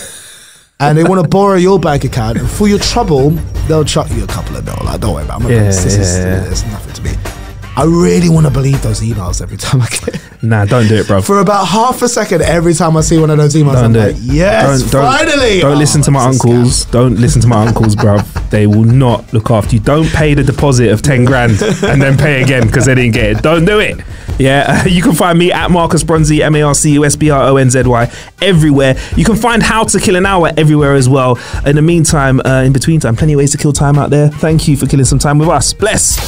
and they want to borrow your bank account, and for your trouble, they'll chuck you a couple of mil. Like, don't worry about it. I'm Yeah. This is yeah, yeah. it's nothing to me. I really want to believe those emails every time I get. It. Nah, don't do it, bro. For about half a second, every time I see one of those emails, Don't I'm do like, it. yes, don't, don't, finally. Don't Oh, listen to my a scam. uncles. Don't listen to my uncles, bruv. They will not look after you. Don't pay the deposit of 10 grand and then pay again because they didn't get it. Don't do it. Yeah, you can find me at Marcus Bronzy, M A R C U S B R O N Z Y, everywhere. You can find How to Kill an Hour everywhere as well. In the meantime, uh, in between time, plenty of ways to kill time out there. Thank you for killing some time with us. Bless.